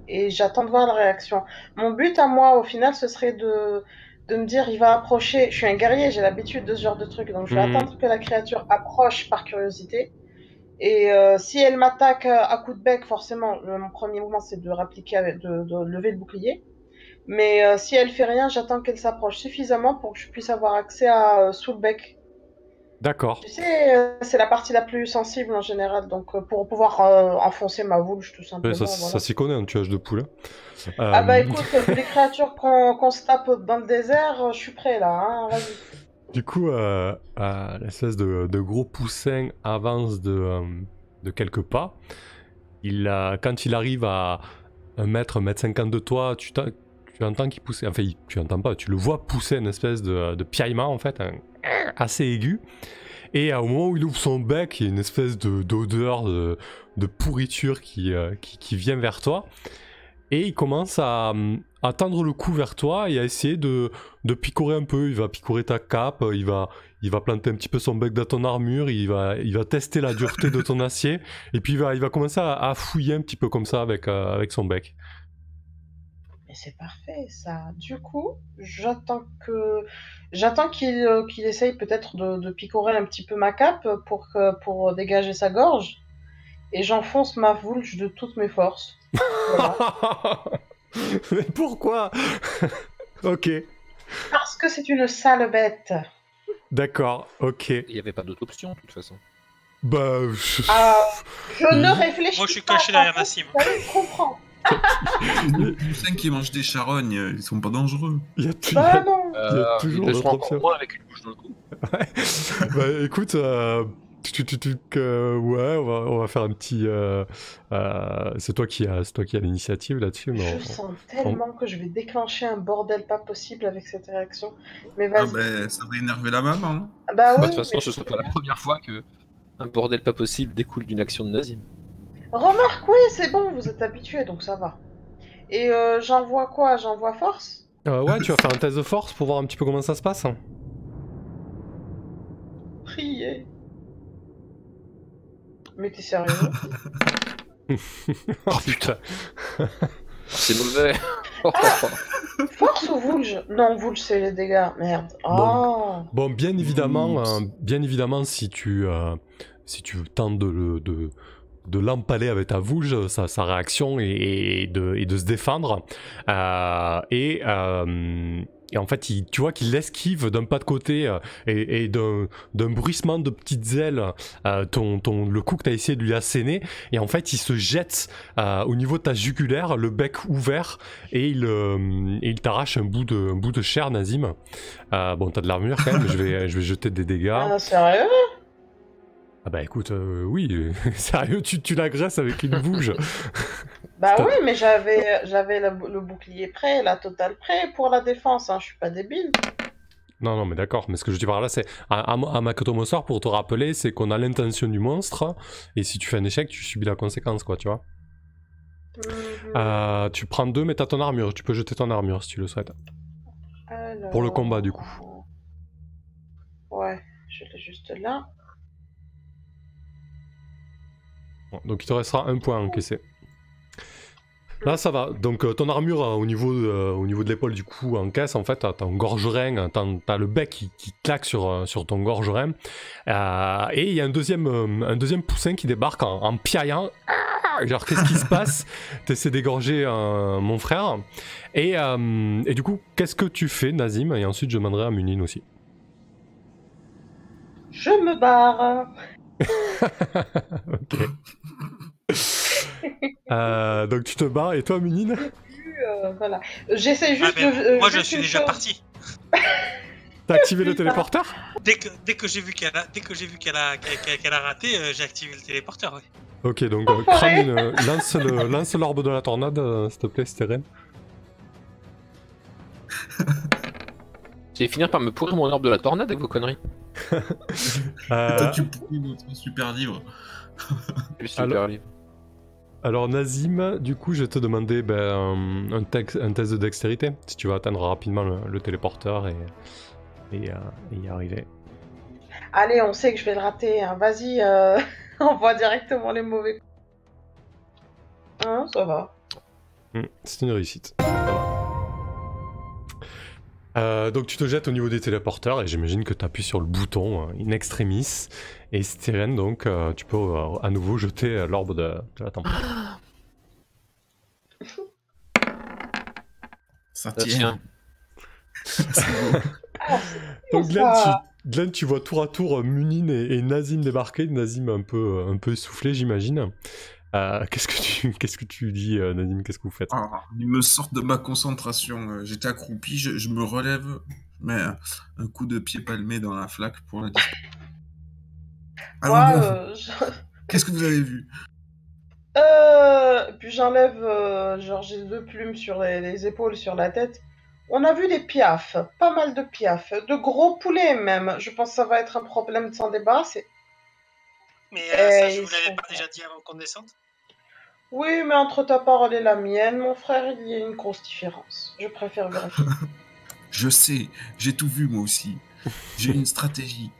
Et j'attends de voir la réaction. Mon but à moi, au final, ce serait de, de me dire, il va approcher. Je suis un guerrier, j'ai l'habitude de ce genre de truc, donc je vais Mhm. attendre que la créature approche par curiosité. Et euh, si elle m'attaque euh, à coup de bec, forcément, le- mon premier mouvement, c'est de, de lever le bouclier. Mais euh, si elle fait rien, j'attends qu'elle s'approche suffisamment pour que je puisse avoir accès à euh, sous le bec. D'accord. Tu sais, euh, c'est la partie la plus sensible en général, donc euh, pour pouvoir euh, enfoncer ma vouche tout simplement. Ouais, ça voilà. ça s'y connaît, un tuage de poule. Euh, Ah bah écoute, les créatures qu'on se tape dans le désert, je suis prêt là, hein, vas-y. Du coup, euh, l'espèce de, de gros poussin avance de, de quelques pas. Il, quand il arrive à 1 mètre, 1 mètre 50 de toi, tu, tu entends qu'il pousse. Enfin, tu entends pas, tu le vois pousser une espèce de, de piaillement en fait, assez aigu. Et au moment où il ouvre son bec, il y a une espèce de- d'odeur de, de pourriture qui, euh, qui, qui vient vers toi. Et il commence à, tendre le cou vers toi et à essayer de, de picorer un peu. Il va picorer ta cape, il va, il va planter un petit peu son bec dans ton armure, il va, il va tester la dureté de ton acier, et puis il va, il va commencer à, à fouiller un petit peu comme ça avec, euh, avec son bec. Mais c'est parfait ça. Du coup, j'attends que j'attends qu'il euh, qu'il essaye peut-être de, de picorer un petit peu ma cape pour que pour dégager sa gorge. Et j'enfonce ma vulge de toutes mes forces. Voilà. Mais pourquoi? Ok, Parce que c'est une sale bête. d'accord, ok. Il n'y avait pas d'autre option de toute façon. Bah, je- Ah, je ne réfléchis Moi, je suis pas. caché derrière Nassim. contre, Je comprends. Les poussins qui mangent des charognes, ils sont pas dangereux. il y a, tu- Bah non. Il y a toujours ils le d'autres options. moins avec une bouche dans le cou. bah écoute, euh, tu, tu, tu- que- ouais, on va, on va faire un petit. euh, euh, c'est toi qui as, c'est toi qui as l'initiative là-dessus, mais Je on- sens tellement que je vais déclencher un bordel pas possible avec cette réaction. Mais Ah ben, ça va énerver la maman. hein. Bah Bah, oui. de toute façon, ce sera pas la première fois que un bordel pas possible découle d'une action de Nazim. Remarque, oui, c'est bon, vous êtes habitués, donc ça va. Et euh, j'envoie quoi? J'envoie force? Euh, ouais, tu vas faire un test de force pour voir un petit peu comment ça se passe. Priez. Mais t'es sérieux? Oh putain. C'est mauvais. Force ou Vulge Non, Vulge, c'est les dégâts. Merde. Oh Bon, bien évidemment, euh, bien évidemment, si tu, euh, si tu tentes de, le- de, de l'empaler avec ta vouge, sa, sa réaction est de, est de se défendre. Euh, et, euh, et en fait, il- tu vois qu'il esquive d'un pas de côté euh, et, et d'un, bruissement de petites ailes euh, ton, ton, le coup que tu as essayé de lui asséner. Et en fait, il se jette euh, au niveau de ta jugulaire, le bec ouvert, et il, euh, et il t'arrache un bout de, un bout de chair, Nazim. Euh, bon, t'as de l'armure quand même, je vais, je vais jeter des dégâts. Ah, sérieux? Ah bah écoute, euh, oui, euh, sérieux, tu, tu l'agresses avec une bouge. Bah oui, mais j'avais j'avais le, le bouclier prêt, la totale prêt pour la défense, hein. je suis pas débile. non, non, mais d'accord, mais ce que je dis par là, c'est à, à, à Makoto Monsor, pour te rappeler, c'est qu'on a l'intention du monstre, et si tu fais un échec, tu subis la conséquence, quoi, tu vois. Mhm. Euh, tu prends deux, mais t'as ton armure, tu peux jeter ton armure si tu le souhaites. Alors... pour le combat, du coup. Ouais, je l'ai juste là. Donc il te restera un point à encaisser. Là, ça va. Donc, euh, ton armure euh, au niveau, euh, au niveau de l'épaule, du coup, en caisse, en fait, t'as ton gorgerin, t'as le bec qui, claque sur, ton gorgerin. Et il y a un deuxième, poussin qui débarque en, piaillant. Ah Genre, qu'est-ce qui se passe? T'essaies d'égorger mon frère. Et, du coup, qu'est-ce que tu fais, Nazim? Et ensuite, je demanderai à Munine aussi. Je me barre. ok. Euh, donc, tu te barres. Et toi, Munine Euh, voilà. J'essaie Ah, juste mais de. euh, moi, je suis déjà chose. parti. T'as activé le téléporteur Dès que, dès que j'ai vu qu'elle a, dès que j'ai vu qu'elle a, qu'elle, a raté, euh, j'ai activé le téléporteur. Ouais. Ok, donc euh, crame une, lance, le, lance l'orbe de la tornade, euh, s'il te plaît, Steren. Vous allez finir par me pourrir mon arbre de la tornade avec vos conneries. Euh, Toi, tu pourris notre super livre. Super Alors- libre. alors Nazim, du coup, je vais te demander ben, un, un tex- un test de dextérité, si tu vas atteindre rapidement le, le téléporteur et, et, euh, et y arriver. Allez, on sait que je vais le rater. hein. Vas-y, euh, envoie directement les mauvais coups. Hein, ça va. Hmm, c'est une réussite. Voilà. Euh, donc tu te jettes au niveau des téléporteurs et j'imagine que tu appuies sur le bouton euh, in extremis et Steren donc euh, tu peux euh, à nouveau jeter euh, l'orbe de, de la tempête. Ça tient. Donc. Glenn tu, Glenn, tu vois tour à tour Munine et, et Nazim débarquer, Nazim un peu, un peu essoufflé j'imagine. Euh, qu'est-ce que tu qu'est-ce que tu dis euh, Nazim qu'est-ce que vous faites? Ah, ils me sortent de ma concentration. Euh, J'étais accroupi, je, je me relève, je mets un, coup de pied palmé dans la flaque pour la Allons Moi, bon, euh, je- qu'est-ce que vous avez vu? Euh, puis j'enlève, euh, genre j'ai deux plumes sur les, les épaules, sur la tête. On a vu des piafs, pas mal de piafs, de gros poulets même. Je pense que ça va être un problème de s'en débarrasser. Mais euh, ça, je vous l'avais pas déjà dit avant qu'on descende. Oui, mais entre ta parole et la mienne, mon frère, il y a une grosse différence. Je préfère vérifier. Je sais, j'ai tout vu moi aussi. J'ai une stratégie.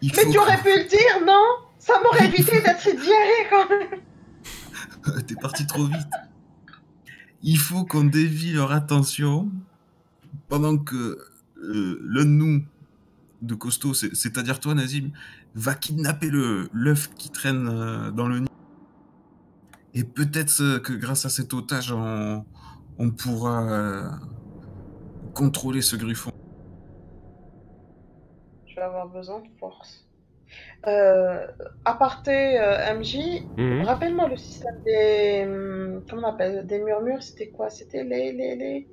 Il mais tu aurais que- pu le dire, non? Ça m'aurait évité d'être diarrhée quand même. T'es parti trop vite. Il faut qu'on dévie leur attention pendant que euh, l'un de nous, de costaud, c'est- c'est-à-dire toi Nazim, va kidnapper le l'œuf qui traîne euh, dans le nid. Et peut-être euh, que grâce à cet otage, on, on pourra euh, contrôler ce griffon. Je vais avoir besoin de force. Euh, aparté euh, MJ, Mhm. rappelle-moi le système des. hum, Comment on appelle Des murmures, c'était quoi? C'était les. les, les...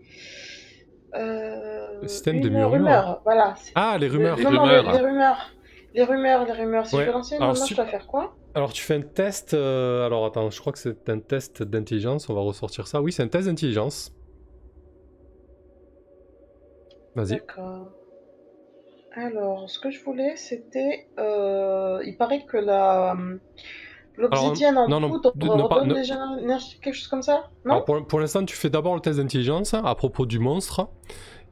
Euh, Le système des murmures rumeur, voilà. c'est- Ah les rumeurs Les non, non, rumeurs. les, les rumeurs. Les rumeurs, les rumeurs. Si Ouais. je veux lancer une Alors, rumeur, si- je dois faire quoi? Alors tu fais un test, euh, alors attends, je crois que c'est un test d'intelligence, on va ressortir ça. Oui, c'est un test d'intelligence. Vas-y. D'accord. Alors, ce que je voulais, c'était. euh, il paraît que la. hum, L'obsidienne en non, poudre pas- redonne ne- déjà quelque chose comme ça? Non? Alors pour, pour l'instant, tu fais d'abord le test d'intelligence à propos du monstre,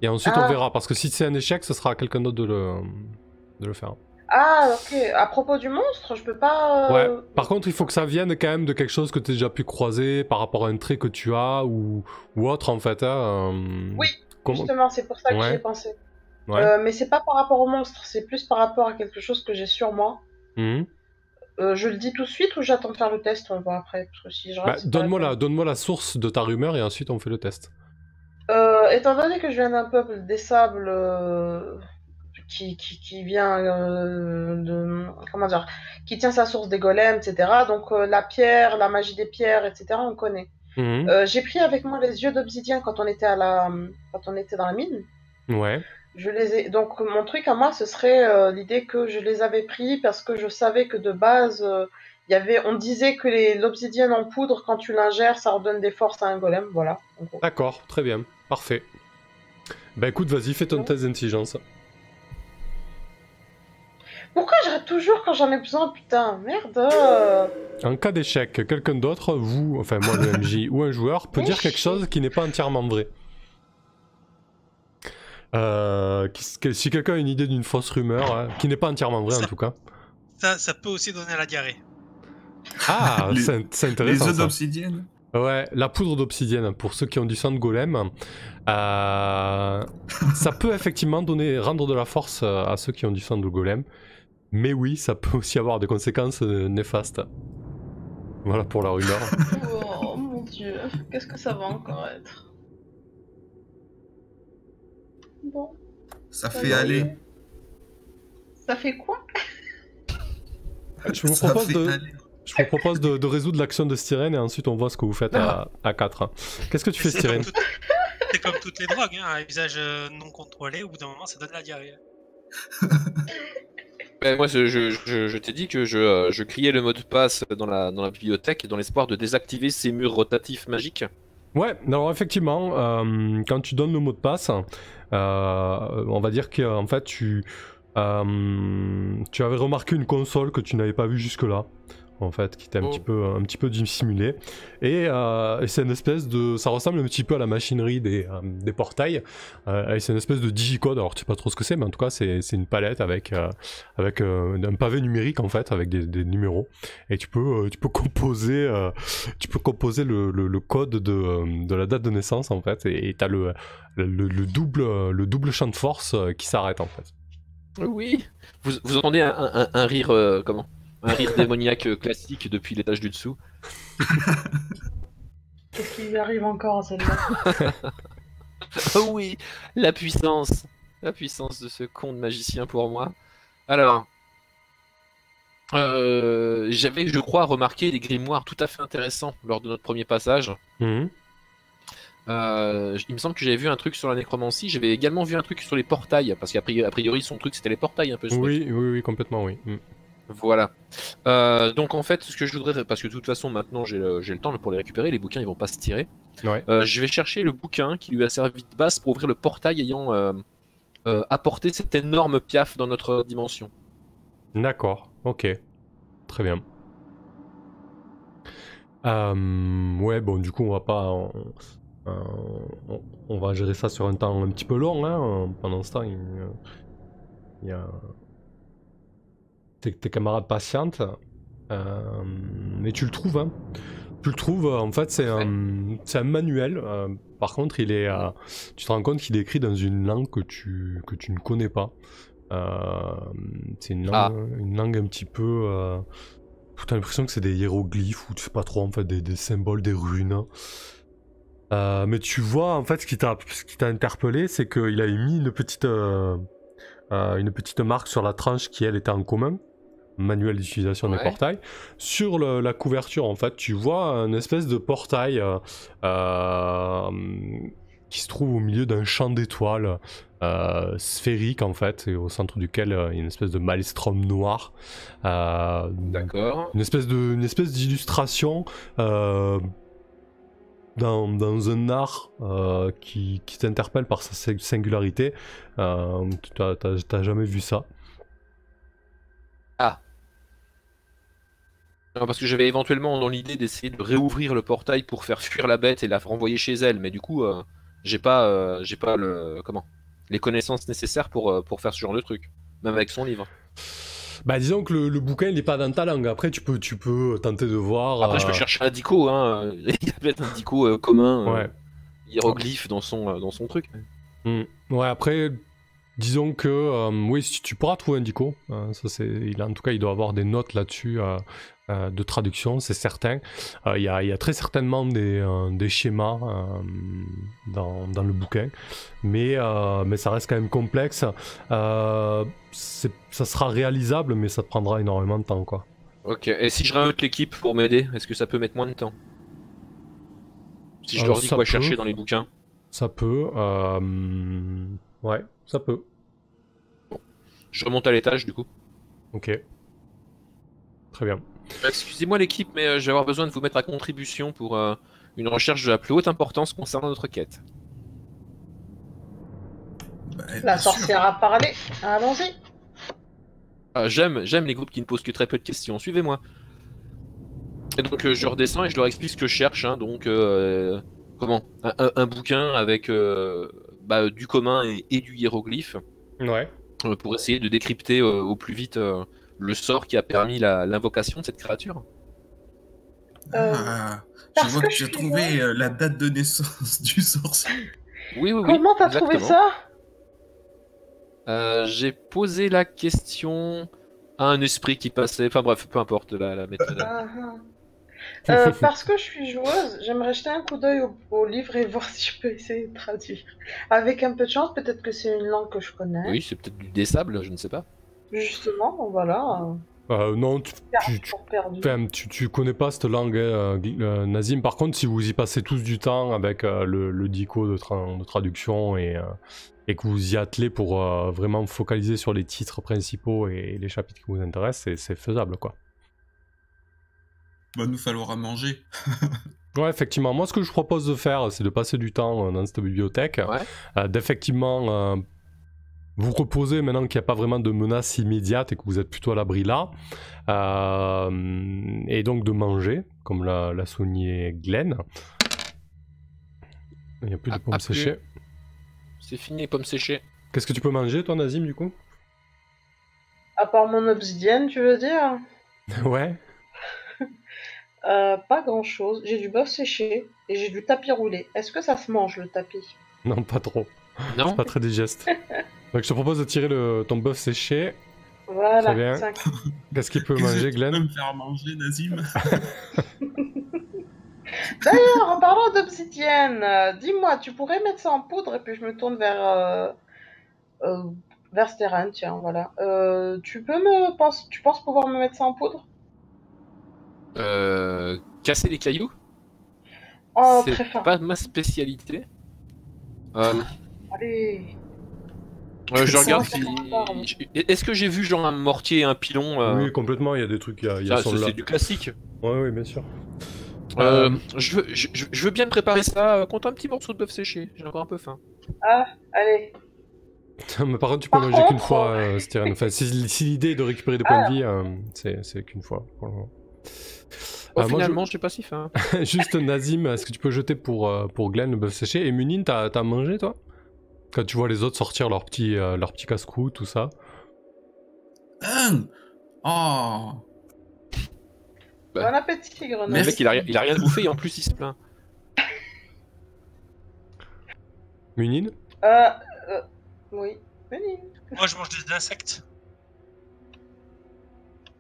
et ensuite on Ah. verra, parce que si c'est un échec, ce sera à quelqu'un d'autre de le, de le faire. Ah, ok. À propos du monstre, je peux pas. Ouais. euh, Par contre, il faut que ça vienne quand même de quelque chose que tu as déjà pu croiser par rapport à un trait que tu as ou, ou autre en fait. hein, euh, Oui, comment- Justement, c'est pour ça que Ouais. j'y ai pensé. Ouais. Euh, mais c'est pas par rapport au monstre, c'est plus par rapport à quelque chose que j'ai sur moi. Mhm. Euh, je le dis tout de suite ou j'attends de faire le test, on voit après. Parce que si je Bah, donne-moi la donne-moi la source de ta rumeur et ensuite on fait le test. Euh, étant donné que je viens d'un peuple des sables qui, qui, qui vient euh, de. Comment dire Qui tient sa source des golems, etc. Donc euh, la pierre, la magie des pierres, etc. On connaît. Mhm. Euh, j'ai pris avec moi les yeux d'obsidienne quand on était à la quand on était dans la mine. Ouais. Je les ai donc mon truc à moi ce serait euh, l'idée que je les avais pris parce que je savais que de base euh, il y avait on disait que les l'obsidienne en poudre quand tu l'ingères ça redonne des forces à un golem voilà. D'accord, très bien, parfait. Bah écoute, vas-y, fais ton Ouais. test d'intelligence. Pourquoi je rate toujours quand j'en ai besoin putain merde. En cas d'échec, quelqu'un d'autre, vous, enfin moi le MJ ou un joueur, peut Mais dire quelque chose qui n'est pas entièrement vrai. Euh, si quelqu'un a une idée d'une fausse rumeur, hein, qui n'est pas entièrement vraie en tout cas. Ça, ça peut aussi donner la diarrhée. Ah, Les- c'est c'est Les intéressant œufs d'obsidienne Ouais, la poudre d'obsidienne, pour ceux qui ont du sang de golem, euh, ça peut effectivement donner, rendre de la force euh, à ceux qui ont du sang de golem. Mais oui, ça peut aussi avoir des conséquences euh, néfastes. Voilà pour la rumeur. Oh mon dieu, qu'est-ce que ça va encore être? Bon. Ça ça fait aller. Ça fait quoi? Je vous Ça propose de, aller. je vous propose de, de résoudre l'action de Styrène et ensuite on voit ce que vous faites à, à 4. Qu'est-ce que tu fais C'est comme, Styrène toutes... c'est comme toutes les drogues, hein, un usage euh, non contrôlé, au bout d'un moment, ça donne la diarrhée. Ben, moi, je, je, je- t'ai dit que je, euh, je criais le mot de passe dans la, dans la bibliothèque dans l'espoir de désactiver ces murs rotatifs magiques. Ouais, alors effectivement, euh, quand tu donnes le mot de passe, euh, on va dire qu'en fait tu, tu avais remarqué une console que tu n'avais pas vue jusque-là, en fait, qui était un Oh. petit peu, un petit peu. Et, euh, et c'est une espèce de, ça ressemble un petit peu à la machinerie des, euh, des portails. Euh, et c'est une espèce de digicode. Alors tu sais pas trop ce que c'est, mais en tout cas c'est c'est une palette avec, euh, avec euh, un pavé numérique en fait, avec des, des numéros. Et tu peux, euh, tu peux composer. euh, tu peux composer le, le- le code de, de la date de naissance en fait et tu as le, le, le double, le double champ de force qui s'arrête en fait. Oui. Vous, vous entendez un, un- un rire, euh, comment? Un rire démoniaque euh, classique depuis l'étage du dessous. Qu'est-ce qui lui arrive encore à celle-là Oh oui, la puissance. La puissance de ce con de magicien pour moi. Alors. euh, J'avais, je crois, remarqué des grimoires tout à fait intéressants lors de notre premier passage. Mhm. Euh, il me semble que j'avais vu un truc sur la nécromancie. J'avais également vu un truc sur les portails, parce qu'a priori, a priori, son truc c'était les portails un peu. Oui, oui, oui, complètement, oui. Voilà. Euh, donc en fait, ce que je voudrais, parce que de toute façon maintenant j'ai le, temps pour les récupérer, les bouquins ils vont pas se tirer. Ouais. Euh, je vais chercher le bouquin qui lui a servi de base pour ouvrir le portail ayant euh, apporté cette énorme piaf dans notre dimension. D'accord, ok. Très bien. Ouais, bon, du coup, on va pas. on, on- on va gérer ça sur un temps un petit peu long. Hein. Pendant ce temps, il, il y a. Tes, tes camarades patientes. Euh, mais tu le trouves, hein. Tu le trouves, en fait, c'est un, c'est un manuel. euh, par contre, il est, euh, tu te rends compte qu'il est écrit dans une langue que tu, que tu ne connais pas. Euh, c'est une langue, Ah. une langue un petit peu. Euh, t'as l'impression que c'est des hiéroglyphes ou tu sais pas trop en fait des, des symboles, des runes. Euh, mais tu vois en fait ce qui t'a ce qui t'a interpellé, c'est qu'il avait mis une petite euh, euh, une petite marque sur la tranche qui elle était en commun, manuel d'utilisation des Ouais. portails. Sur le- la couverture en fait, tu vois un espèce de portail euh, euh, qui se trouve au milieu d'un champ d'étoiles sphérique en fait, et au centre duquel il y a une espèce de maelstrom noir. D'accord. une espèce de une espèce d'illustration dans, un art euh, qui, t'interpelle par sa sing- singularité. Euh, t'as- jamais vu ça. Non, parce que j'avais éventuellement dans l'idée d'essayer de réouvrir le portail pour faire fuir la bête et la renvoyer chez elle, mais du coup, euh, j'ai pas, euh, j'ai pas le, comment, les connaissances nécessaires pour, pour faire ce genre de truc, même avec son livre. Bah disons que le, le bouquin il est pas dans ta langue. Après tu peux tu peux tenter de voir. Après, je peux euh, chercher un dico, hein. Il y a peut-être un dico euh, commun, euh, Ouais. hiéroglyphe dans son, dans son truc. Mm. Ouais, après, disons que euh, oui, si tu pourras trouver un dico. euh, ça c'est, il, en tout cas, il doit avoir des notes là-dessus euh, de traduction, c'est certain. Euh, Il y, a, il y a très certainement des, euh, des schémas dans, dans le bouquin, mais, mais ça reste quand même complexe. Ça sera réalisable, mais ça te prendra énormément de temps, quoi. Ok, et si je rajoute l'équipe pour m'aider, est-ce que ça peut mettre moins de temps? Si je leur dis quoi peut. chercher dans les bouquins? Ça peut. ouais, ça peut. Je remonte à l'étage du coup. Ok. Très bien. Excusez-moi l'équipe, mais euh, je vais avoir besoin de vous mettre à contribution pour euh, une recherche de la plus haute importance concernant notre quête. Bah, La sûr. sorcière a parlé. Allons-y. Ah, j'aime, j'aime les groupes qui ne posent que très peu de questions. Suivez-moi. Et donc euh, je redescends et je leur explique ce que je cherche. hein, donc euh, comment? Un, un- un bouquin avec euh, bah, du commun et, et du hiéroglyphe Ouais. euh, pour essayer de décrypter euh, au plus vite euh, le sort qui a permis l'invocation de cette créature. Euh, Ah, je vois que que tu as suis trouvé euh, la date de naissance du sorcier. Oui, oui, oui. Comment t'as trouvé ça? Euh, J'ai posé la question à un esprit qui passait. Enfin bref, peu importe la, la méthode. Ah, ah. Euh, Parce que je suis joueuse, j'aimerais jeter un coup d'œil au, au livre et voir si je peux essayer de traduire. Avec un peu de chance, peut-être que c'est une langue que je connais. Oui, c'est peut-être du dessable, je ne sais pas. Justement, voilà. Euh, non, tu, tu, tu- tu- tu connais pas cette langue, hein, euh, euh, Nazim. Par contre, si vous y passez tous du temps avec euh, le, le dico de, tra- de traduction et, euh, et que vous y attelez pour euh, vraiment focaliser sur les titres principaux et les chapitres qui vous intéressent, c'est- c'est faisable, quoi. Va nous falloir à manger. Ouais, effectivement. Moi, ce que je propose de faire, c'est de passer du temps euh, dans cette bibliothèque, Ouais. euh, d'effectivement euh, vous reposer maintenant qu'il n'y a pas vraiment de menace immédiate et que vous êtes plutôt à l'abri là, Euh, et donc de manger, comme l'a, l'a souligné Glenn. Il n'y a plus de Ah, pommes ah, séchées. C'est fini, les pommes séchées. Qu'est-ce que tu peux manger, toi, Nazim, du coup? À part mon obsidienne, tu veux dire? Ouais. Euh, Pas grand-chose. J'ai du bœuf séché et j'ai du tapis roulé. Est-ce que ça se mange, le tapis? Non, pas trop. Non? Pas très digeste. donc, je te propose de tirer le, ton bœuf séché. Voilà, Très bien. cinq. Qu'est-ce qu'il peut manger, tu Glenn peux me faire manger, Nazim D'ailleurs, en parlant d'obsidienne, euh, dis-moi, tu pourrais mettre ça en poudre et puis je me tourne vers euh, euh, vers Steren, tiens, voilà. Euh, tu peux me penses, tu penses pouvoir me mettre ça en poudre? Euh, Casser les cailloux? Oh, très C'est fin. pas ma spécialité. Euh, Allez. Euh, je regarde si. Est-ce que j'ai vu genre un mortier et un pilon euh, Oui, complètement. Il y a des trucs. Il y a, c'est là. c'est du classique. Ouais, oui, bien sûr. Euh, je, veux, je, je- je veux bien me préparer ça. euh, Compte un petit morceau de bœuf séché. J'ai encore un peu faim. Allez. Mais par contre, tu peux Par manger qu'une fois, euh, Styrian. Enfin, si, si l'idée est de récupérer des points de vie, euh, c'est qu'une fois. pour le moment. Oh, Euh, moi, finalement, j'ai pas si faim. Juste Nazim, est-ce que tu peux jeter pour, euh, pour Glenn le bœuf séché? Et Munine, t'as t'as mangé toi? Quand tu vois les autres sortir leur petit, euh, leur petit casse-cou, tout ça. Hein? Oh Bah. Bon appétit, Le Grenouille. mec, il a, rien- il a rien bouffé et en plus, il se plaint. Munine Euh, euh, oui. Venez. Moi, je mange des insectes.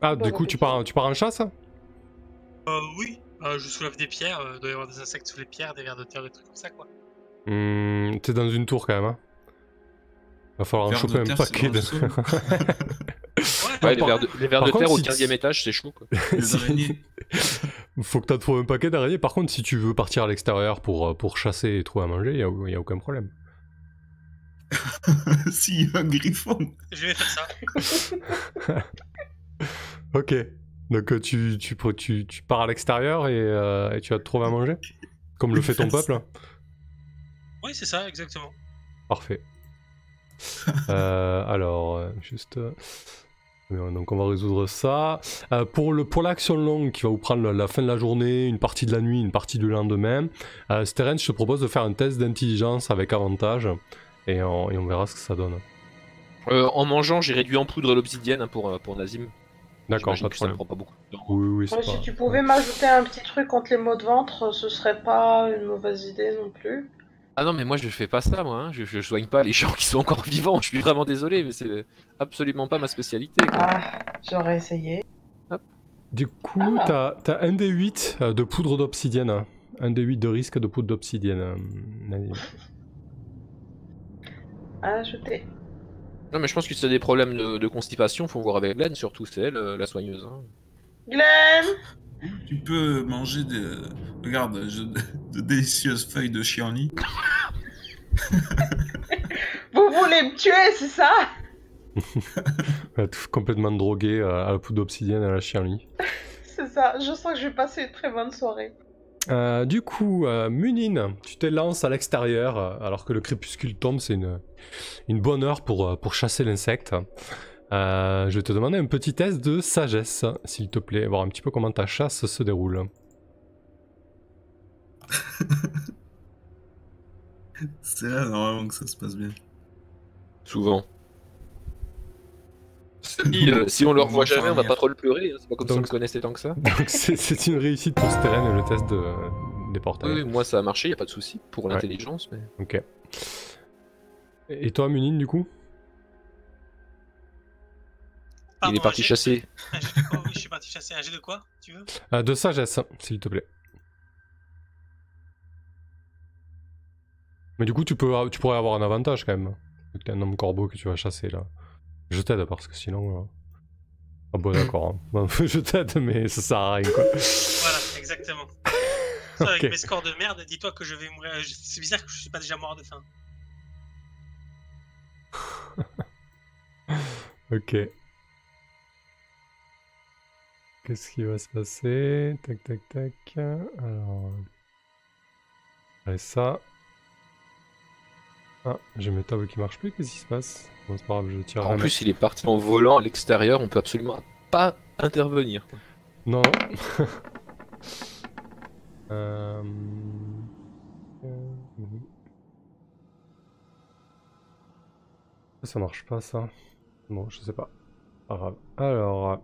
Ah, Bon du coup, tu appétit. pars, tu pars en chasse? Euh, oui. Euh, je soulève des pierres. euh, Il doit y avoir des insectes sous les pierres, des vers de terre, des trucs comme ça, quoi. Hmm, T'es dans une tour quand même. Hein Va falloir en choper un paquet de. Ouais, les vers de, les vers par de contre, terre au si- 15 e étage, c'est chaud quoi. Les Si- araignées. Faut que t'as trouvé un paquet d'araignées. Par contre, si tu veux partir à l'extérieur pour, euh, pour chasser et trouver à manger, il y a, y a aucun problème. si, un griffon. je vais faire ça. Ok. Donc euh, tu, tu, tu pars à l'extérieur et, euh, et tu vas te trouver à manger Comme le fait ton peuple Oui, c'est ça, exactement. Parfait. Euh, alors, euh, juste... euh, Donc on va résoudre ça. Euh, pour le pour l'action longue qui va vous prendre la, fin de la journée, une partie de la nuit, une partie du lendemain, euh, Steren, je te propose de faire un test d'intelligence avec avantage et on, et on verra ce que ça donne. Euh, en mangeant, j'ai réduit en poudre l'obsidienne hein, pour, euh, pour Nazim. D'accord, pas de que ça ne prend pas beaucoup de temps. Oui, oui, c'est Ouais, pas... Si tu pouvais m'ajouter un petit truc contre les maux de ventre, ce serait pas une mauvaise idée non plus. Ah non, mais moi je fais pas ça, moi. hein. Je, je soigne pas les gens qui sont encore vivants. Je suis vraiment désolé, mais c'est absolument pas ma spécialité. quoi. Ah, j'aurais essayé. Du coup, Ah. t'as as un des 8 de poudre d'obsidienne. hein. Un des 8 de risque de poudre d'obsidienne. euh, ajouter. Non, mais je pense que si t'as des problèmes de, de constipation, faut voir avec Glenn, surtout, c'est elle, euh, la soigneuse. hein. Glenn Tu peux manger de. Regarde, je- de délicieuses feuilles de chienlit. Vous voulez me tuer, c'est ça? Tout complètement drogué euh, à la poudre d'obsidienne à la chienlit. C'est ça, je sens que je vais passer une très bonne soirée. Euh, du coup, euh, Munine, tu te lances à l'extérieur euh, alors que le crépuscule tombe. C'est une, une bonne heure pour, euh, pour chasser l'insecte. Euh, je vais te demander un petit test de sagesse, s'il te plaît, voir un petit peu comment ta chasse se déroule. C'est là normalement que ça se passe bien. Souvent. Si, euh, si on le revoit jamais, on va pas trop le pleurer. hein. C'est pas comme si on Donc- le connaissait tant que ça. Donc c'est une réussite pour Steren le test de, des portails. Oui, moi ça a marché, y a pas de souci pour Ouais. l'intelligence. Mais... Ok. Et toi, Munine, du coup? Pardon, il est parti chasser. Oui, je suis parti chasser un jet de quoi Tu veux? Euh, De sagesse, s'il te plaît. Mais du coup, tu, peux, tu pourrais avoir un avantage quand même. T'es un homme corbeau que tu vas chasser là. Je t'aide parce que sinon. euh, Ah bon, d'accord. hein. Bon, je t'aide, mais ça sert à rien quoi. Voilà, exactement. Avec mes scores de merde, dis-toi que je vais mourir. C'est bizarre que je suis pas déjà mort de faim. Ok. Qu'est-ce qui va se passer? Tac, tac, tac. Alors. Et ça. Ah, j'ai mes tables qui marchent plus, qu'est-ce qui se passe Bon, c'est pas grave, je tire En plus, il est parti en volant à l'extérieur, on peut absolument pas intervenir. Non. Euh. Ça marche pas ça. Bon, je sais pas. Pas grave. Alors. euh,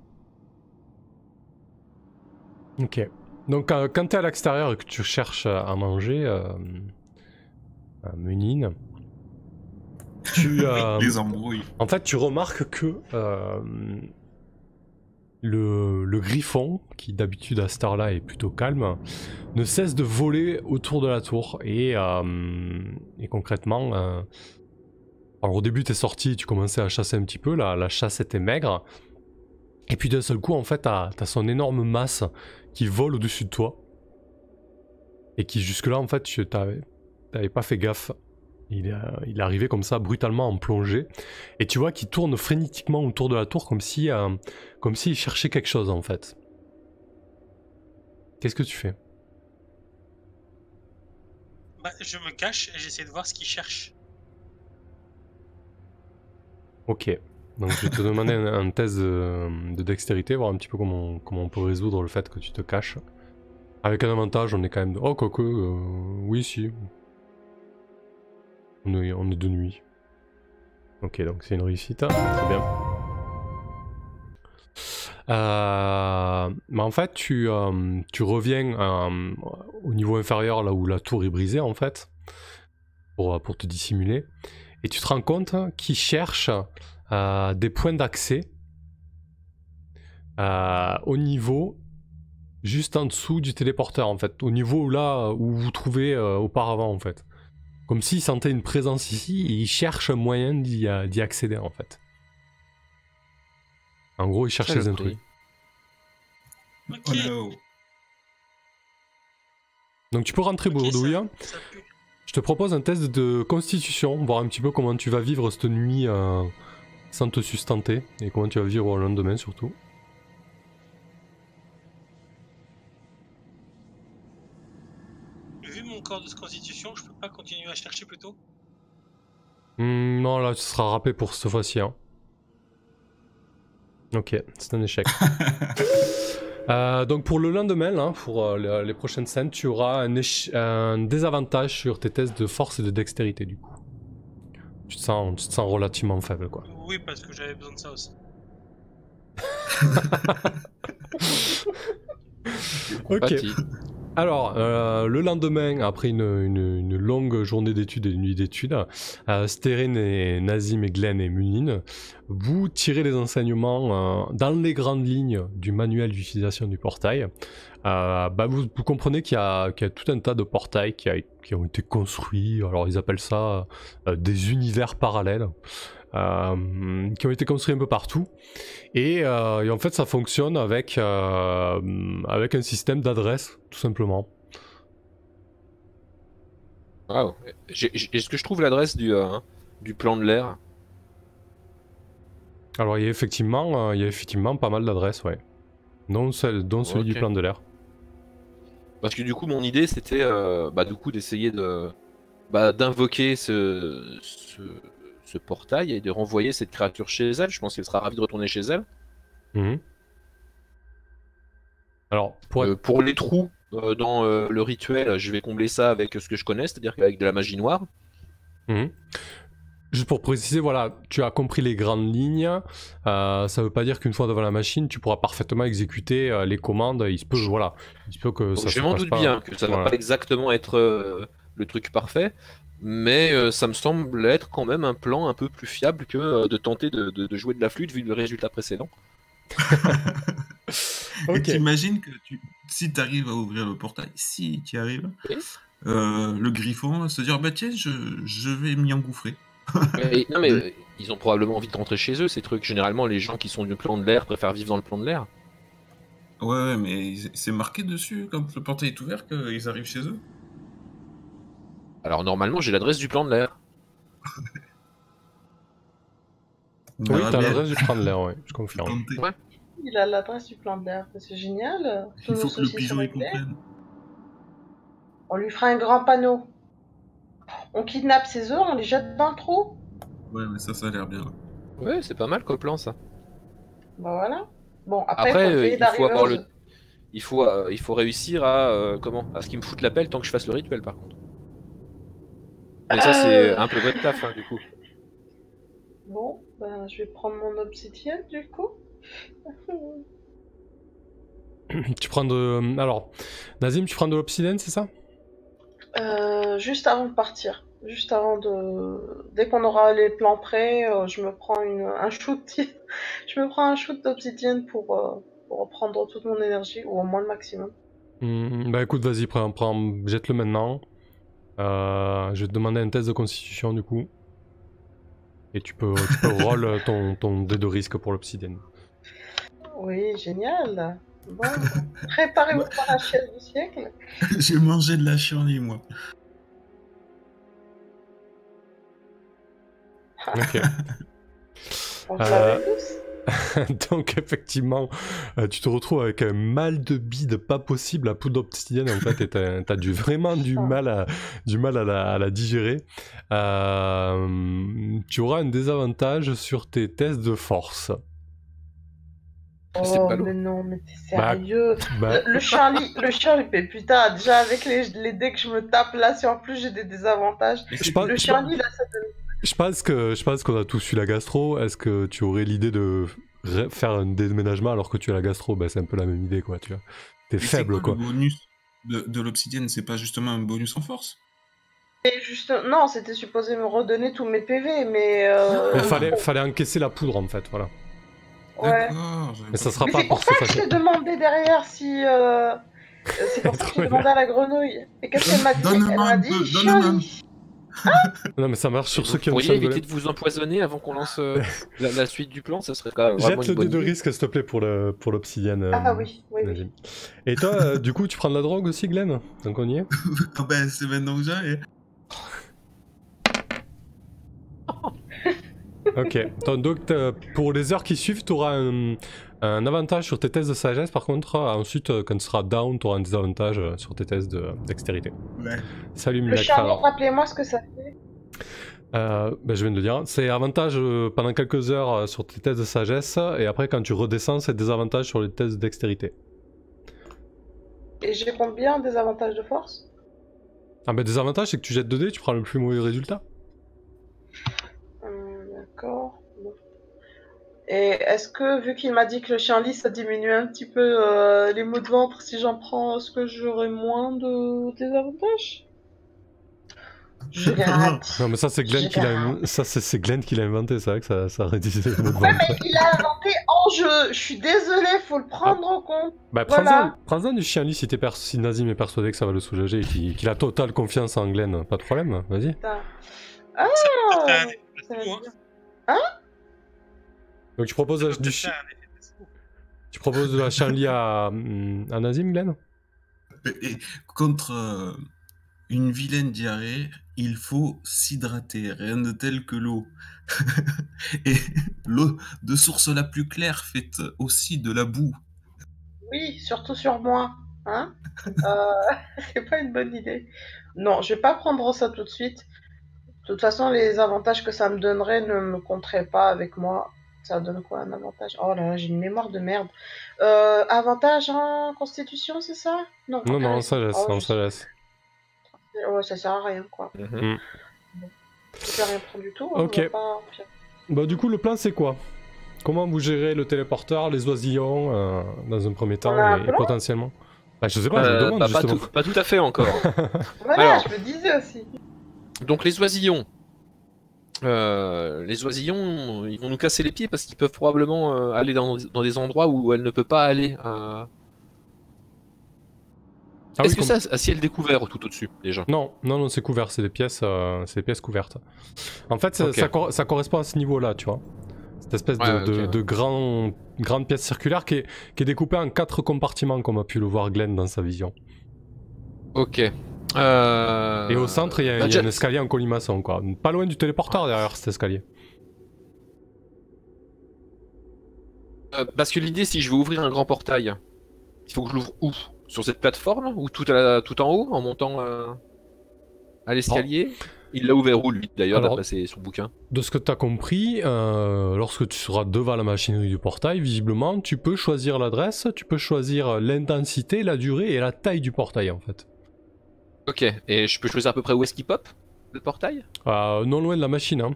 Ok. Donc euh, quand t'es à l'extérieur et que tu cherches à manger, euh... euh, Munine, tu, euh, Les embrouilles. en fait, tu remarques que euh, le, le griffon, qui d'habitude à cette heure-là est plutôt calme, ne cesse de voler autour de la tour. Et, euh, et concrètement, alors au début, t'es sorti, tu commençais à chasser un petit peu, la, la chasse était maigre. Et puis d'un seul coup, en fait, t'as as son énorme masse qui vole au-dessus de toi. Et qui jusque-là, en fait, tu t'avais pas fait gaffe. Il est, il est arrivé comme ça, brutalement en plongée. Et tu vois qu'il tourne frénétiquement autour de la tour comme si, euh, comme s'il cherchait quelque chose en fait. Qu'est-ce que tu fais? Bah, je me cache et j'essaie de voir ce qu'il cherche. Ok. Donc je vais te demander un, un test de, de dextérité, voir un petit peu comment, comment on peut résoudre le fait que tu te caches. Avec un avantage, on est quand même... de- Oh, quoique, euh, oui, si. On est, de nuit. Ok, donc c'est une réussite. Très bien. Euh, mais en fait, tu, euh, reviens euh, au niveau inférieur, là où la tour est brisée, en fait, pour, te dissimuler. Et tu te rends compte qu'il cherche euh, des points d'accès au niveau juste en dessous du téléporteur, en fait. Au niveau là où vous trouvez auparavant, en fait. Comme s'il sentait une présence ici et il cherche un moyen d'y euh, d'y accéder, en fait. En gros, il cherchait un Saloperie. truc. Ok, Oh no. Donc tu peux rentrer, ok, Bourdouille. ça, ça pue. Je te propose un test de constitution, voir un petit peu comment tu vas vivre cette nuit euh, sans te sustenter et comment tu vas vivre au lendemain surtout. Mon corps de constitution, je peux pas continuer à chercher plus tôt Hmm, non, là tu seras râpé pour cette fois-ci. hein. Ok, c'est un échec. Euh, donc pour le lendemain, là, pour euh, les, les prochaines scènes, tu auras un, désavantage sur tes tests de force et de dextérité du coup. Tu te sens, tu te sens relativement faible quoi. Oui, parce que j'avais besoin de ça aussi. Ok. Alors, euh, le lendemain, après une, longue journée d'études et une nuit d'études, euh, et Nazim et Glenn et Munine, vous tirez les enseignements euh, dans les grandes lignes du manuel d'utilisation du portail. Euh, bah, vous, comprenez qu'il y, a- tout un tas de portails qui, ont été construits, alors ils appellent ça des univers parallèles, qui ont été construits un peu partout. Et, euh, et en fait, ça fonctionne avec, euh, avec un système d'adresse, tout simplement. J'ai- Est-ce que je trouve l'adresse du, euh, du plan de l'air? Alors, il y a effectivement, euh, il y a effectivement pas mal d'adresses, ouais. Dont, celle, dont celui du plan de l'air. Parce que du coup, mon idée, c'était euh, bah, du coup d'essayer de bah, d'invoquer ce, ce, ce portail et de renvoyer cette créature chez elle. Je pense qu'elle sera ravie de retourner chez elle. Mhm. Alors, pour Euh, pour les trous euh, dans euh, le rituel, je vais combler ça avec ce que je connais, c'est-à-dire avec de la magie noire. Mhm. Juste pour préciser, voilà, tu as compris les grandes lignes. Ça veut pas dire qu'une fois devant la machine, tu pourras parfaitement exécuter les commandes. Il se peut, voilà, il se peut que ça je m'en doute pas. bien que ça Voilà. va pas exactement être le truc parfait, mais euh, ça me semble être quand même un plan un peu plus fiable que euh, de tenter de, de- de jouer de la flûte vu le résultat précédent. Et Ok. t'imagines que tu, si tu arrives à ouvrir le portail, si tu y arrives, Oui. euh, le griffon va se dire bah tiens, je, je vais m'y engouffrer. Non mais euh, ils ont probablement envie de rentrer chez eux ces trucs. Généralement les gens qui sont du plan de l'air préfèrent vivre dans le plan de l'air. Ouais, ouais, mais c'est marqué dessus quand le portail est ouvert qu'ils arrivent chez eux. Alors normalement j'ai l'adresse du plan de l'air. On Oui, t'as l'adresse du plan de l'air, ouais, je confirme. Ouais. Il a l'adresse du plan d'air, c'est génial. Il faut que le pigeon y comprenne. On lui fera un grand panneau. On kidnappe ses œufs, on les jette dans le trou. Ouais, mais ça, ça a l'air bien. Ouais c'est pas mal comme plan ça. Bah voilà. Bon, après, euh, il faut avoir le-. Il faut, euh, il faut réussir à euh, comment à ce qu'ils me foutent l'appel tant que je fasse le rituel par contre. Mais ça c'est Euh. un peu votre taf hein, du coup. Bon, ben, je vais prendre mon obsidienne du coup. tu prends de. Alors, Nazim, tu prends de l'obsidienne, c'est ça? Euh, juste avant de partir. Juste avant de. Dès qu'on aura les plans prêts, euh, je me prends une... un shoot. je me prends un shoot d'obsidienne pour, euh, pour reprendre toute mon énergie, ou au moins le maximum. Hmm, Bah écoute, vas-y, prends, prends, jette-le maintenant. Euh, je vais te demander un test de constitution du coup. Et tu peux, tu peux roll ton, ton dé de risque pour l'obsidienne. Oui, génial. Bon, préparez-vous pour la chaise du siècle. J'ai mangé de la chenille, moi. Ok. On Euh, tous. Donc effectivement, euh, tu te retrouves avec un mal de bide pas possible à poudre d'obsidienne en fait, t'as du, vraiment du Putain. mal à, du mal à la, à la digérer. Euh, tu auras un désavantage sur tes tests de force. Oh, pas mais non, mais t'es Bah, sérieux. Bah, Le, le Charlie, le Charlie, mais putain, déjà avec les, les dés que je me tape là, si en plus j'ai des désavantages. je pense, Le je, Charlie, là, ça donne. Je pense que je pense qu'on a tous eu la gastro. Est-ce que tu aurais l'idée de faire un déménagement alors que tu as la gastro? Bah, C'est un peu la même idée quoi, tu vois. T'es faible quoi. Le bonus de, de l'obsidienne, c'est pas justement un bonus en force? Et juste, non, c'était supposé me redonner tous mes PV, mais. Euh... Il fallait, fallait encaisser la poudre en fait, voilà. Ouais. Mais ça pas- sera Mais pas c'est pour pour ça que je t'ai demandé derrière si. euh, C'est pour ça que j'ai demandé à la grenouille. Et qu'est-ce qu'elle m'a dit? Donne-moi Elle un m'a dit. Non mais ça marche sur Vous ceux qui ont le pourriez éviter de vous empoisonner avant qu'on lance euh, la, la suite du plan, ça serait quand même vraiment Jette le dé de idée. risque, s'il te plaît, pour le pour l'obsidienne. euh, Ah oui, oui. Et toi, euh, du coup, tu prends de la drogue aussi, Glenn? Donc on y est? Ah ben, c'est maintenant que j'ai. Ok. Donc, pour les heures qui suivent, tu auras un, un avantage sur tes tests de sagesse. Par contre, euh, ensuite, euh, quand tu seras down, tu auras un désavantage euh, sur tes tests de- dextérité. Ouais. Salut, Le rappelez-moi ce que ça fait. euh, ben, je viens de le dire. C'est avantage euh, pendant quelques heures euh, sur tes tests de sagesse. Et après, quand tu redescends, c'est désavantage sur les tests de dextérité. Et j'ai combien des avantages de force? Ah, ben, désavantage, c'est que tu jettes 2 dés, tu prends le plus mauvais résultat. Hum, D'accord. Et est-ce que, vu qu'il m'a dit que le Charlie, ça diminue un petit peu euh, les maux de ventre, si j'en prends, est-ce que j'aurai moins de désavantages? Je. Non, mais ça, c'est Glenn qui l'a rien. ça, c'est, c'est Glenn qui l'a inventé. C'est vrai que ça, ça réduisait les mots de Ouais, vente. mais il a inventé en jeu. Je suis désolée, faut le prendre en compte. Bah, Voilà. prends-en, du chien lit si, t'es pers- si Nazim est persuadé que ça va le soulager et qu'il, qu'il a totale confiance en Glenn. Pas de problème, vas-y. Ah, ça va bien. hein? Donc tu proposes, du chi- un tu proposes de la chien lit à, à Nazim, Glenn Et, et contre euh, une vilaine diarrhée, il faut s'hydrater, rien de tel que l'eau. et l'eau de source la plus claire fait aussi de la boue. Oui, surtout sur moi. Hein euh, C'est pas une bonne idée. Non, je vais pas prendre ça tout de suite. De toute façon, les avantages que ça me donnerait ne me compteraient pas avec moi. Ça donne quoi un avantage? Oh là là, j'ai une mémoire de merde. Euh, avantage en constitution, c'est ça? Non, Non, non, intéressant. sagesse, Oh, en je- sagesse. Ouais, ça sert à rien, quoi. Mhm. Je vais rien prendre du tout. Ok. pas- Bah du coup le plan c'est quoi? Comment vous gérez le téléporteur, les oisillons euh, dans un premier temps et, potentiellement? Bah je sais pas, je Euh, me demande bah, pas, tout, pas tout à fait encore. Voilà, Alors. je le disais aussi. Donc les oisillons. Euh, les oisillons, ils vont nous casser les pieds parce qu'ils peuvent probablement euh, aller dans, dans des endroits où elle ne peut pas aller. euh. Ah Est-ce oui, que com- ça, à ciel découvert tout au-dessus déjà? Non, non, non, c'est couvert, c'est des pièces, c'est des pièces couvertes. En fait, ça, Ok. ça cor- ça correspond à ce niveau-là, tu vois. Cette espèce de, grand, grande pièce circulaire qui est, qui est découpée en quatre compartiments, comme a pu le voir Glenn dans sa vision. Ok. Euh, Et au centre, il y a, bah, y a un escalier en colimaçon, quoi. Pas loin du téléporteur derrière cet escalier. euh, parce que l'idée, si je veux ouvrir un grand portail, il faut que je l'ouvre où? Sur cette plateforme ou tout, à tout en haut en montant euh, à l'escalier? Il l'a ouvert où lui d'ailleurs d'après son bouquin? De ce que tu as compris, lorsque tu seras devant la machinerie du portail, visiblement, tu peux choisir l'adresse, tu peux choisir l'intensité, la durée et la taille du portail, en fait. Ok. Et je peux choisir à peu près où est-ce qu'il pop le portail? Euh, non loin de la machine, hein.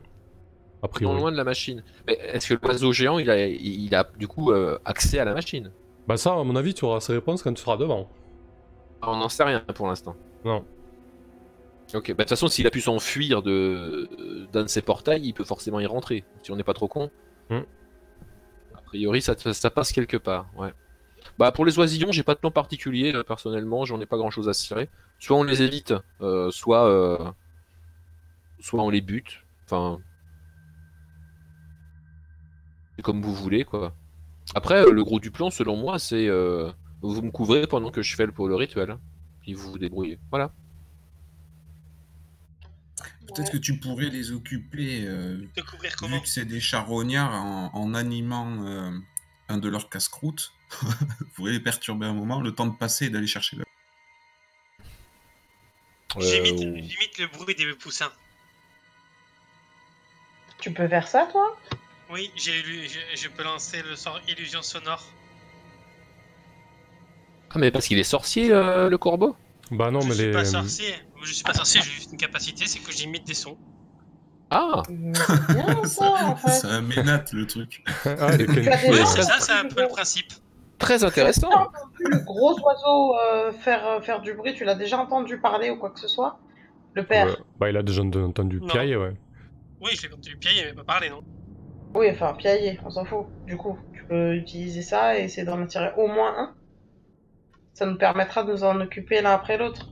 A Non priori. loin de la machine. Mais est-ce que l'oiseau géant, il a, il a du coup euh, accès à la machine? Bah ça, à mon avis, tu auras ces réponses quand tu seras devant. Ah, On n'en sait rien pour l'instant. Non. Ok, bah de toute façon, s'il a pu s'enfuir de d'un de ses portails, il peut forcément y rentrer. Si on n'est pas trop con. Hmm. A priori, ça, ça passe quelque part, ouais. Bah pour les oisillons, j'ai pas de plan particulier là, personnellement, j'en ai pas grand chose à cirer. Soit on les évite, euh, soit euh, soit on les bute. Enfin, c'est comme vous voulez quoi. Après, euh, le gros du plan, selon moi, c'est euh, vous me couvrez pendant que je fais le, pour le rituel, hein. puis vous vous débrouillez. Voilà. Peut-être que tu pourrais les occuper, euh, De couvrir comment? vu que c'est des charognards, en, en animant euh, un de leurs casse-croûtes. Vous pourrez les perturber un moment, le temps de passer et d'aller chercher le... J'imite Euh, j'imite le bruit des poussins. Tu peux faire ça, toi? Oui, j'ai lu, je, je peux lancer le sort illusion sonore. Ah mais parce qu'il est sorcier le, le corbeau? Bah non, je mais suis les. pas sorcier. Je suis pas sorcier, j'ai juste une capacité, c'est que j'imite des sons. Ah C'est bien ça, en fait. Ménate, le truc. Ah, les Ouais, c'est ça, c'est un peu le principe. Très intéressant Le gros oiseau euh, faire, euh, faire du bruit, tu l'as déjà entendu parler ou quoi que ce soit? Le père Ouais. Bah il a déjà entendu Non. piailler, ouais. Oui, je l'ai entendu il avait pas parlé, non Oui, enfin, piailler, on s'en fout. Du coup, tu peux utiliser ça et essayer d'en attirer au moins un. Ça nous permettra de nous en occuper l'un après l'autre.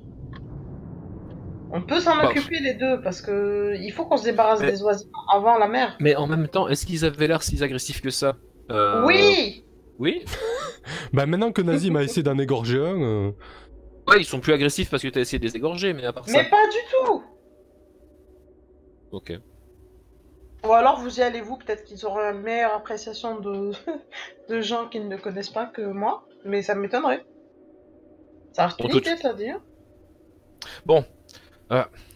On peut s'en Bah. occuper les deux parce que il faut qu'on se débarrasse Mais- des oiseaux avant la mer. Mais en même temps, est-ce qu'ils avaient l'air si agressifs que ça? Euh, Oui Oui Bah maintenant que Nazim a essayé d'en égorger un, euh, Ouais, ils sont plus agressifs parce que t'as essayé de les égorger, mais à part ça... Mais pas du tout Ok. Ou alors vous y allez vous, peut-être qu'ils auront une meilleure appréciation de... de gens qui ne connaissent pas que moi, mais ça m'étonnerait. Ça reste Bon, une tout- idée, c'est-à-dire.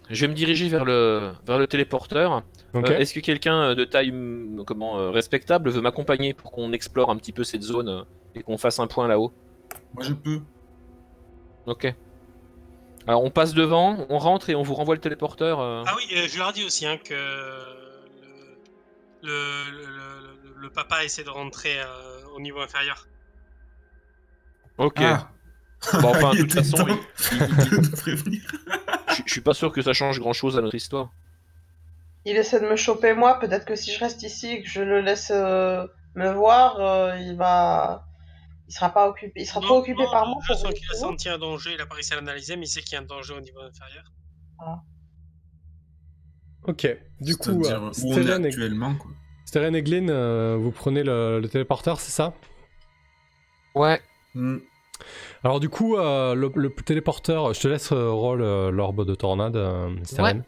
Je vais me diriger vers le, vers le téléporteur. Euh, Est-ce que quelqu'un de taille hum, comment, euh, respectable veut m'accompagner pour qu'on explore un petit peu cette zone euh, et qu'on fasse un point là-haut? Moi, je peux. Ok. Alors on passe devant, on rentre et on vous renvoie le téléporteur. euh. Ah oui, euh, je leur dis aussi hein, que le, le, le, le- le papa essaie de rentrer euh, au niveau inférieur. Ok. Ah, Bon, enfin, de toute façon, je je suis pas sûr que ça change grand-chose à notre histoire. Il essaie de me choper moi, peut-être que si je reste ici et que je le laisse euh, me voir, euh, il va... Il sera pas occupé, il sera Non, trop occupé non, par moi. Je sens vous qu'il a senti un danger, il a pas réussi à l'analyser, mais il sait qu'il y a un danger au niveau inférieur. Ok. Du coup, euh, où on est Steren et, actuellement, quoi. Steren et Glyn, euh, vous prenez le, le téléporteur, c'est ça? Ouais. Hmm. Alors du coup, euh, le, le téléporteur, je te laisse euh, roll euh, l'orbe de tornade, euh, Steren.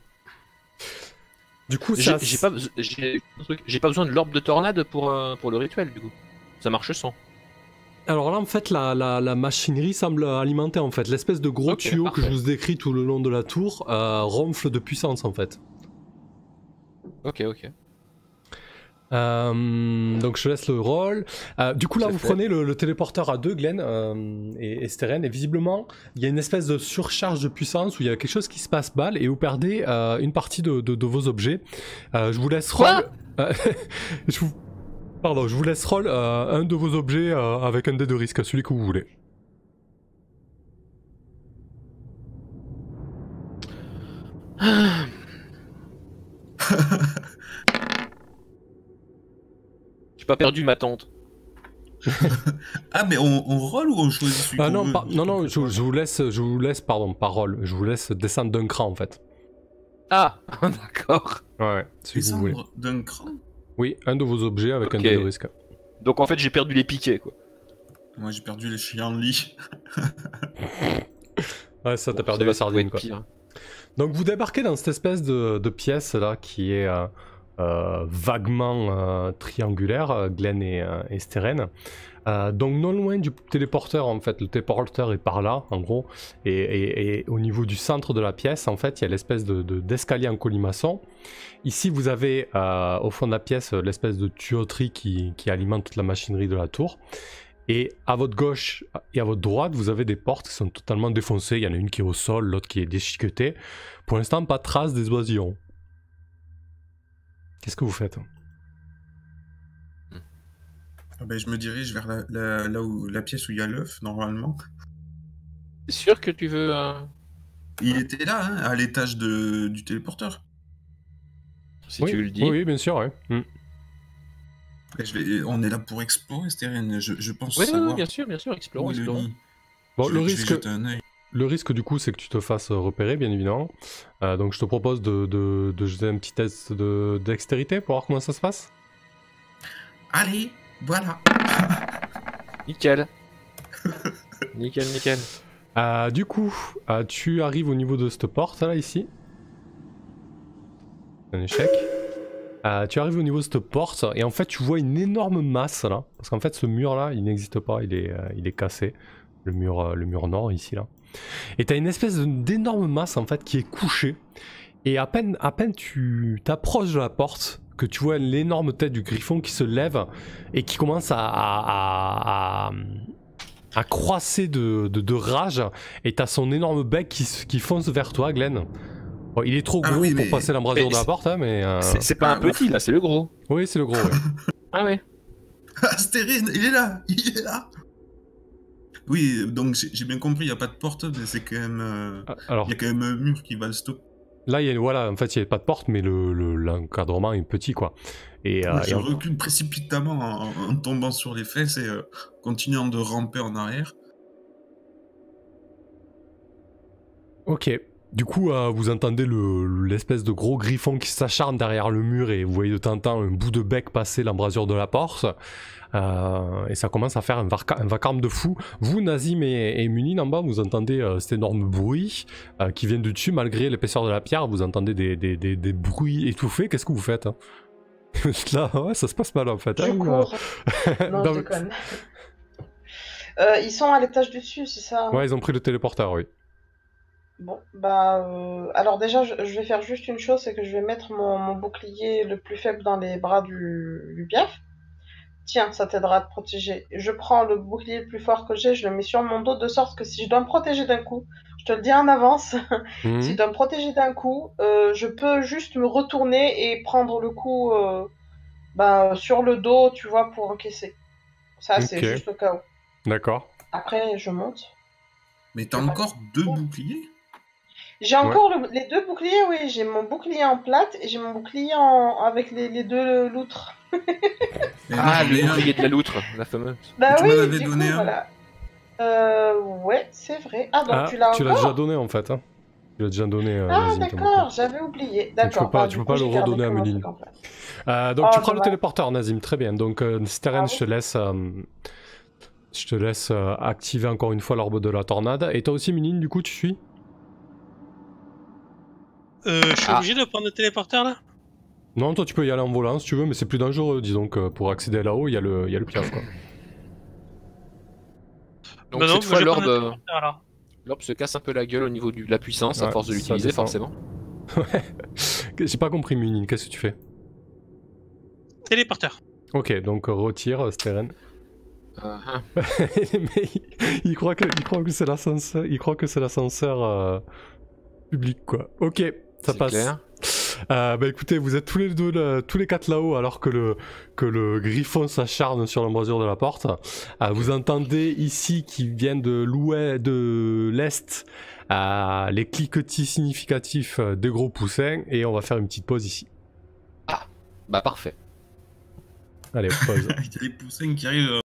Du coup, J'ai ça... j'ai pas, j'ai pas besoin de l'orbe de tornade pour, euh, pour le rituel du coup. Ça marche sans. Alors là, en fait, la, la- la machinerie semble alimenter, en fait. L'espèce de gros tuyau que je vous décris tout le long de la tour euh, ronfle de puissance, en fait. Ok, ok. Euh, donc je laisse le rôle. Euh, du coup là vous fait. prenez le, le téléporteur à deux Glenn euh, et, et Steren et visiblement il y a une espèce de surcharge de puissance où il y a quelque chose qui se passe mal et vous perdez euh, une partie de, de- de vos objets. Euh, je vous laisse roll. Je vous... Pardon, je vous laisse roll euh, un de vos objets euh, avec un dé de risque, celui que vous voulez. J'ai pas perdu ma tante. Ah, mais on, on roll ou on choisit celui Ah non, non, non, je, je vous laisse, je vous laisse, pardon, pas roll, je vous laisse descendre d'un cran en fait. Ah, d'accord. Ouais, si vous voulez. Descendre d'un cran Oui, un de vos objets avec un dé de risque. Donc en fait, j'ai perdu les piquets, quoi. Moi, j'ai perdu les chiens de lit. Ouais, ça t'as Bon, perdu ça la sardine quoi. pire. Donc vous débarquez dans cette espèce de, de pièce là qui est euh, vaguement euh, triangulaire, euh, Glenn et, euh, et Steren. Euh, donc non loin du téléporteur en fait, le téléporteur est par là en gros, et, au niveau du centre de la pièce en fait il y a l'espèce de, de- d'escalier en colimaçon. Ici vous avez euh, au fond de la pièce euh, l'espèce de tuyauterie qui, qui alimente toute la machinerie de la tour. Et à votre gauche et à votre droite, vous avez des portes qui sont totalement défoncées. Il y en a une qui est au sol, l'autre qui est déchiquetée. Pour l'instant, pas de trace des oisillons. Qu'est-ce que vous faites Ah ben, je me dirige vers la, la- là où, la pièce où il y a l'œuf, normalement. C'est sûr que tu veux. euh, Il était là, hein, à l'étage de- du téléporteur. Si oui, tu le dis. Oui, bien sûr. ouais. Mm. Je vais- on est là pour explorer, Steren. Je, je pense Oui, oui, savoir oui, bien sûr, bien sûr, explorons, le explorons. Bon, Je le vais- je vais risque, jeter un œil. Le risque du coup, c'est que tu te fasses repérer, bien évidemment. Euh, donc, je te propose de, de- de jeter un petit test de dextérité pour voir comment ça se passe. Allez, voilà. Nickel. nickel, nickel. Euh, du coup, euh, tu arrives au niveau de cette porte là, ici. Un échec. Euh, tu arrives au niveau de cette porte et en fait tu vois une énorme masse là. Parce qu'en fait ce mur là il n'existe pas, il est, euh, il est cassé. Le mur, euh, le mur nord ici là. Et t'as une espèce d'énorme masse en fait qui est couchée. Et à peine, à peine tu t'approches de la porte que tu vois l'énorme tête du griffon qui se lève et qui commence à, à, à, à- à croisser de, de, de rage et t'as son énorme bec qui, qui fonce vers toi, Glenn. Bon, il est trop Ah gros oui, pour mais- passer l'embrasure de la porte, hein, mais. euh, C'est pas un Ah, petit là, c'est le gros. Oui, c'est le gros. ouais. Ah ouais. Ah, Steren, il est là, il est là. Oui, donc j'ai bien compris, il n'y a pas de porte, mais c'est quand même. euh, Ah, Alors Il y a quand même un mur qui va le stopper. là, il y a, voilà, en fait, il n'y a pas de porte, mais le- le- l'encadrement est petit, quoi. Et, euh, et je en- recule précipitamment en, en tombant sur les fesses et euh, continuant de ramper en arrière. Ok. Du coup, euh, vous entendez le- l'espèce de gros griffon qui s'acharne derrière le mur et vous voyez de temps en temps un bout de bec passer l'embrasure de la porte. Euh, et ça commence à faire un, vacarme de fou. Vous, Nazim et, et Munin, en bas, vous entendez euh, cet énorme bruit qui vient du dessus, malgré l'épaisseur de la pierre. Vous entendez des, des- des- des bruits étouffés. Qu'est-ce que vous faites hein? Là, ouais, ça se passe mal en fait. Je hein. cours. Non, Dans- je déconne. Ils sont à l'étage dessus, c'est ça hein? Ouais, ils ont pris le téléporteur, oui. Bon, bah. euh, Alors, déjà, je, je vais faire juste une chose c'est que je vais mettre mon, mon bouclier le plus faible dans les bras du, du biaf. Tiens, ça t'aidera à te protéger. Je prends le bouclier le plus fort que j'ai, je le mets sur mon dos de sorte que si je dois me protéger d'un coup, je te le dis en avance, Mhm. si je dois me protéger d'un coup, euh, je peux juste me retourner et prendre le coup euh, bah, sur le dos, tu vois, pour encaisser. Ça, c'est juste au cas où. D'accord. Après, je monte. Mais t'as encore deux boucliers? J'ai encore le- les deux boucliers, oui. J'ai mon bouclier en plate et j'ai mon bouclier en... avec les, les deux loutres. Ah, le bouclier de la loutre, la fameuse. Bah tu oui, m'en avais du donné coup, un voilà. Euh, ouais, c'est vrai. Ah, donc Ah, tu l'as tu l'as déjà donné en fait. Hein. Tu l'as déjà donné. euh, Ah, d'accord, j'avais oublié. peux D'accord. pas- bah, tu du peux coup, pas le redonner à Méline. Euh, donc Oh, tu prends le téléporteur, Nazim, très bien. Donc euh, Steren, Ah je te laisse, euh, je te laisse euh, activer encore une fois l'orbe de la tornade. Et toi aussi, Minine, du coup, tu suis? Euh, je suis Ah. obligé de prendre le téléporteur là? Non, toi tu peux y aller en volant si tu veux, mais c'est plus dangereux, disons que pour accéder là-haut, il y a le, il y a le piaf, quoi. Donc Bah cette fois, l'orbe euh, se casse un peu la gueule au niveau de la puissance à Ouais, force de l'utiliser, forcément. J'ai pas compris, Minine, qu'est-ce que tu fais? Téléporteur. Ok, donc retire, euh, Steren. Euh, hein. Mais il, il croit que, il croit que c'est l'ascenseur, il croit que c'est l'ascenseur euh, public quoi. Ok, ça passe. clair. Euh, bah écoutez, vous êtes tous les deux, là- tous les quatre là-haut, alors que le que le griffon s'acharne sur l'embrasure de la porte. Euh, vous entendez ici qui vient de l'ouest, de l'est, euh, les cliquetis significatifs des gros poussins, et on va faire une petite pause ici. Bah parfait. Allez, pause. Il y a les poussins qui arrivent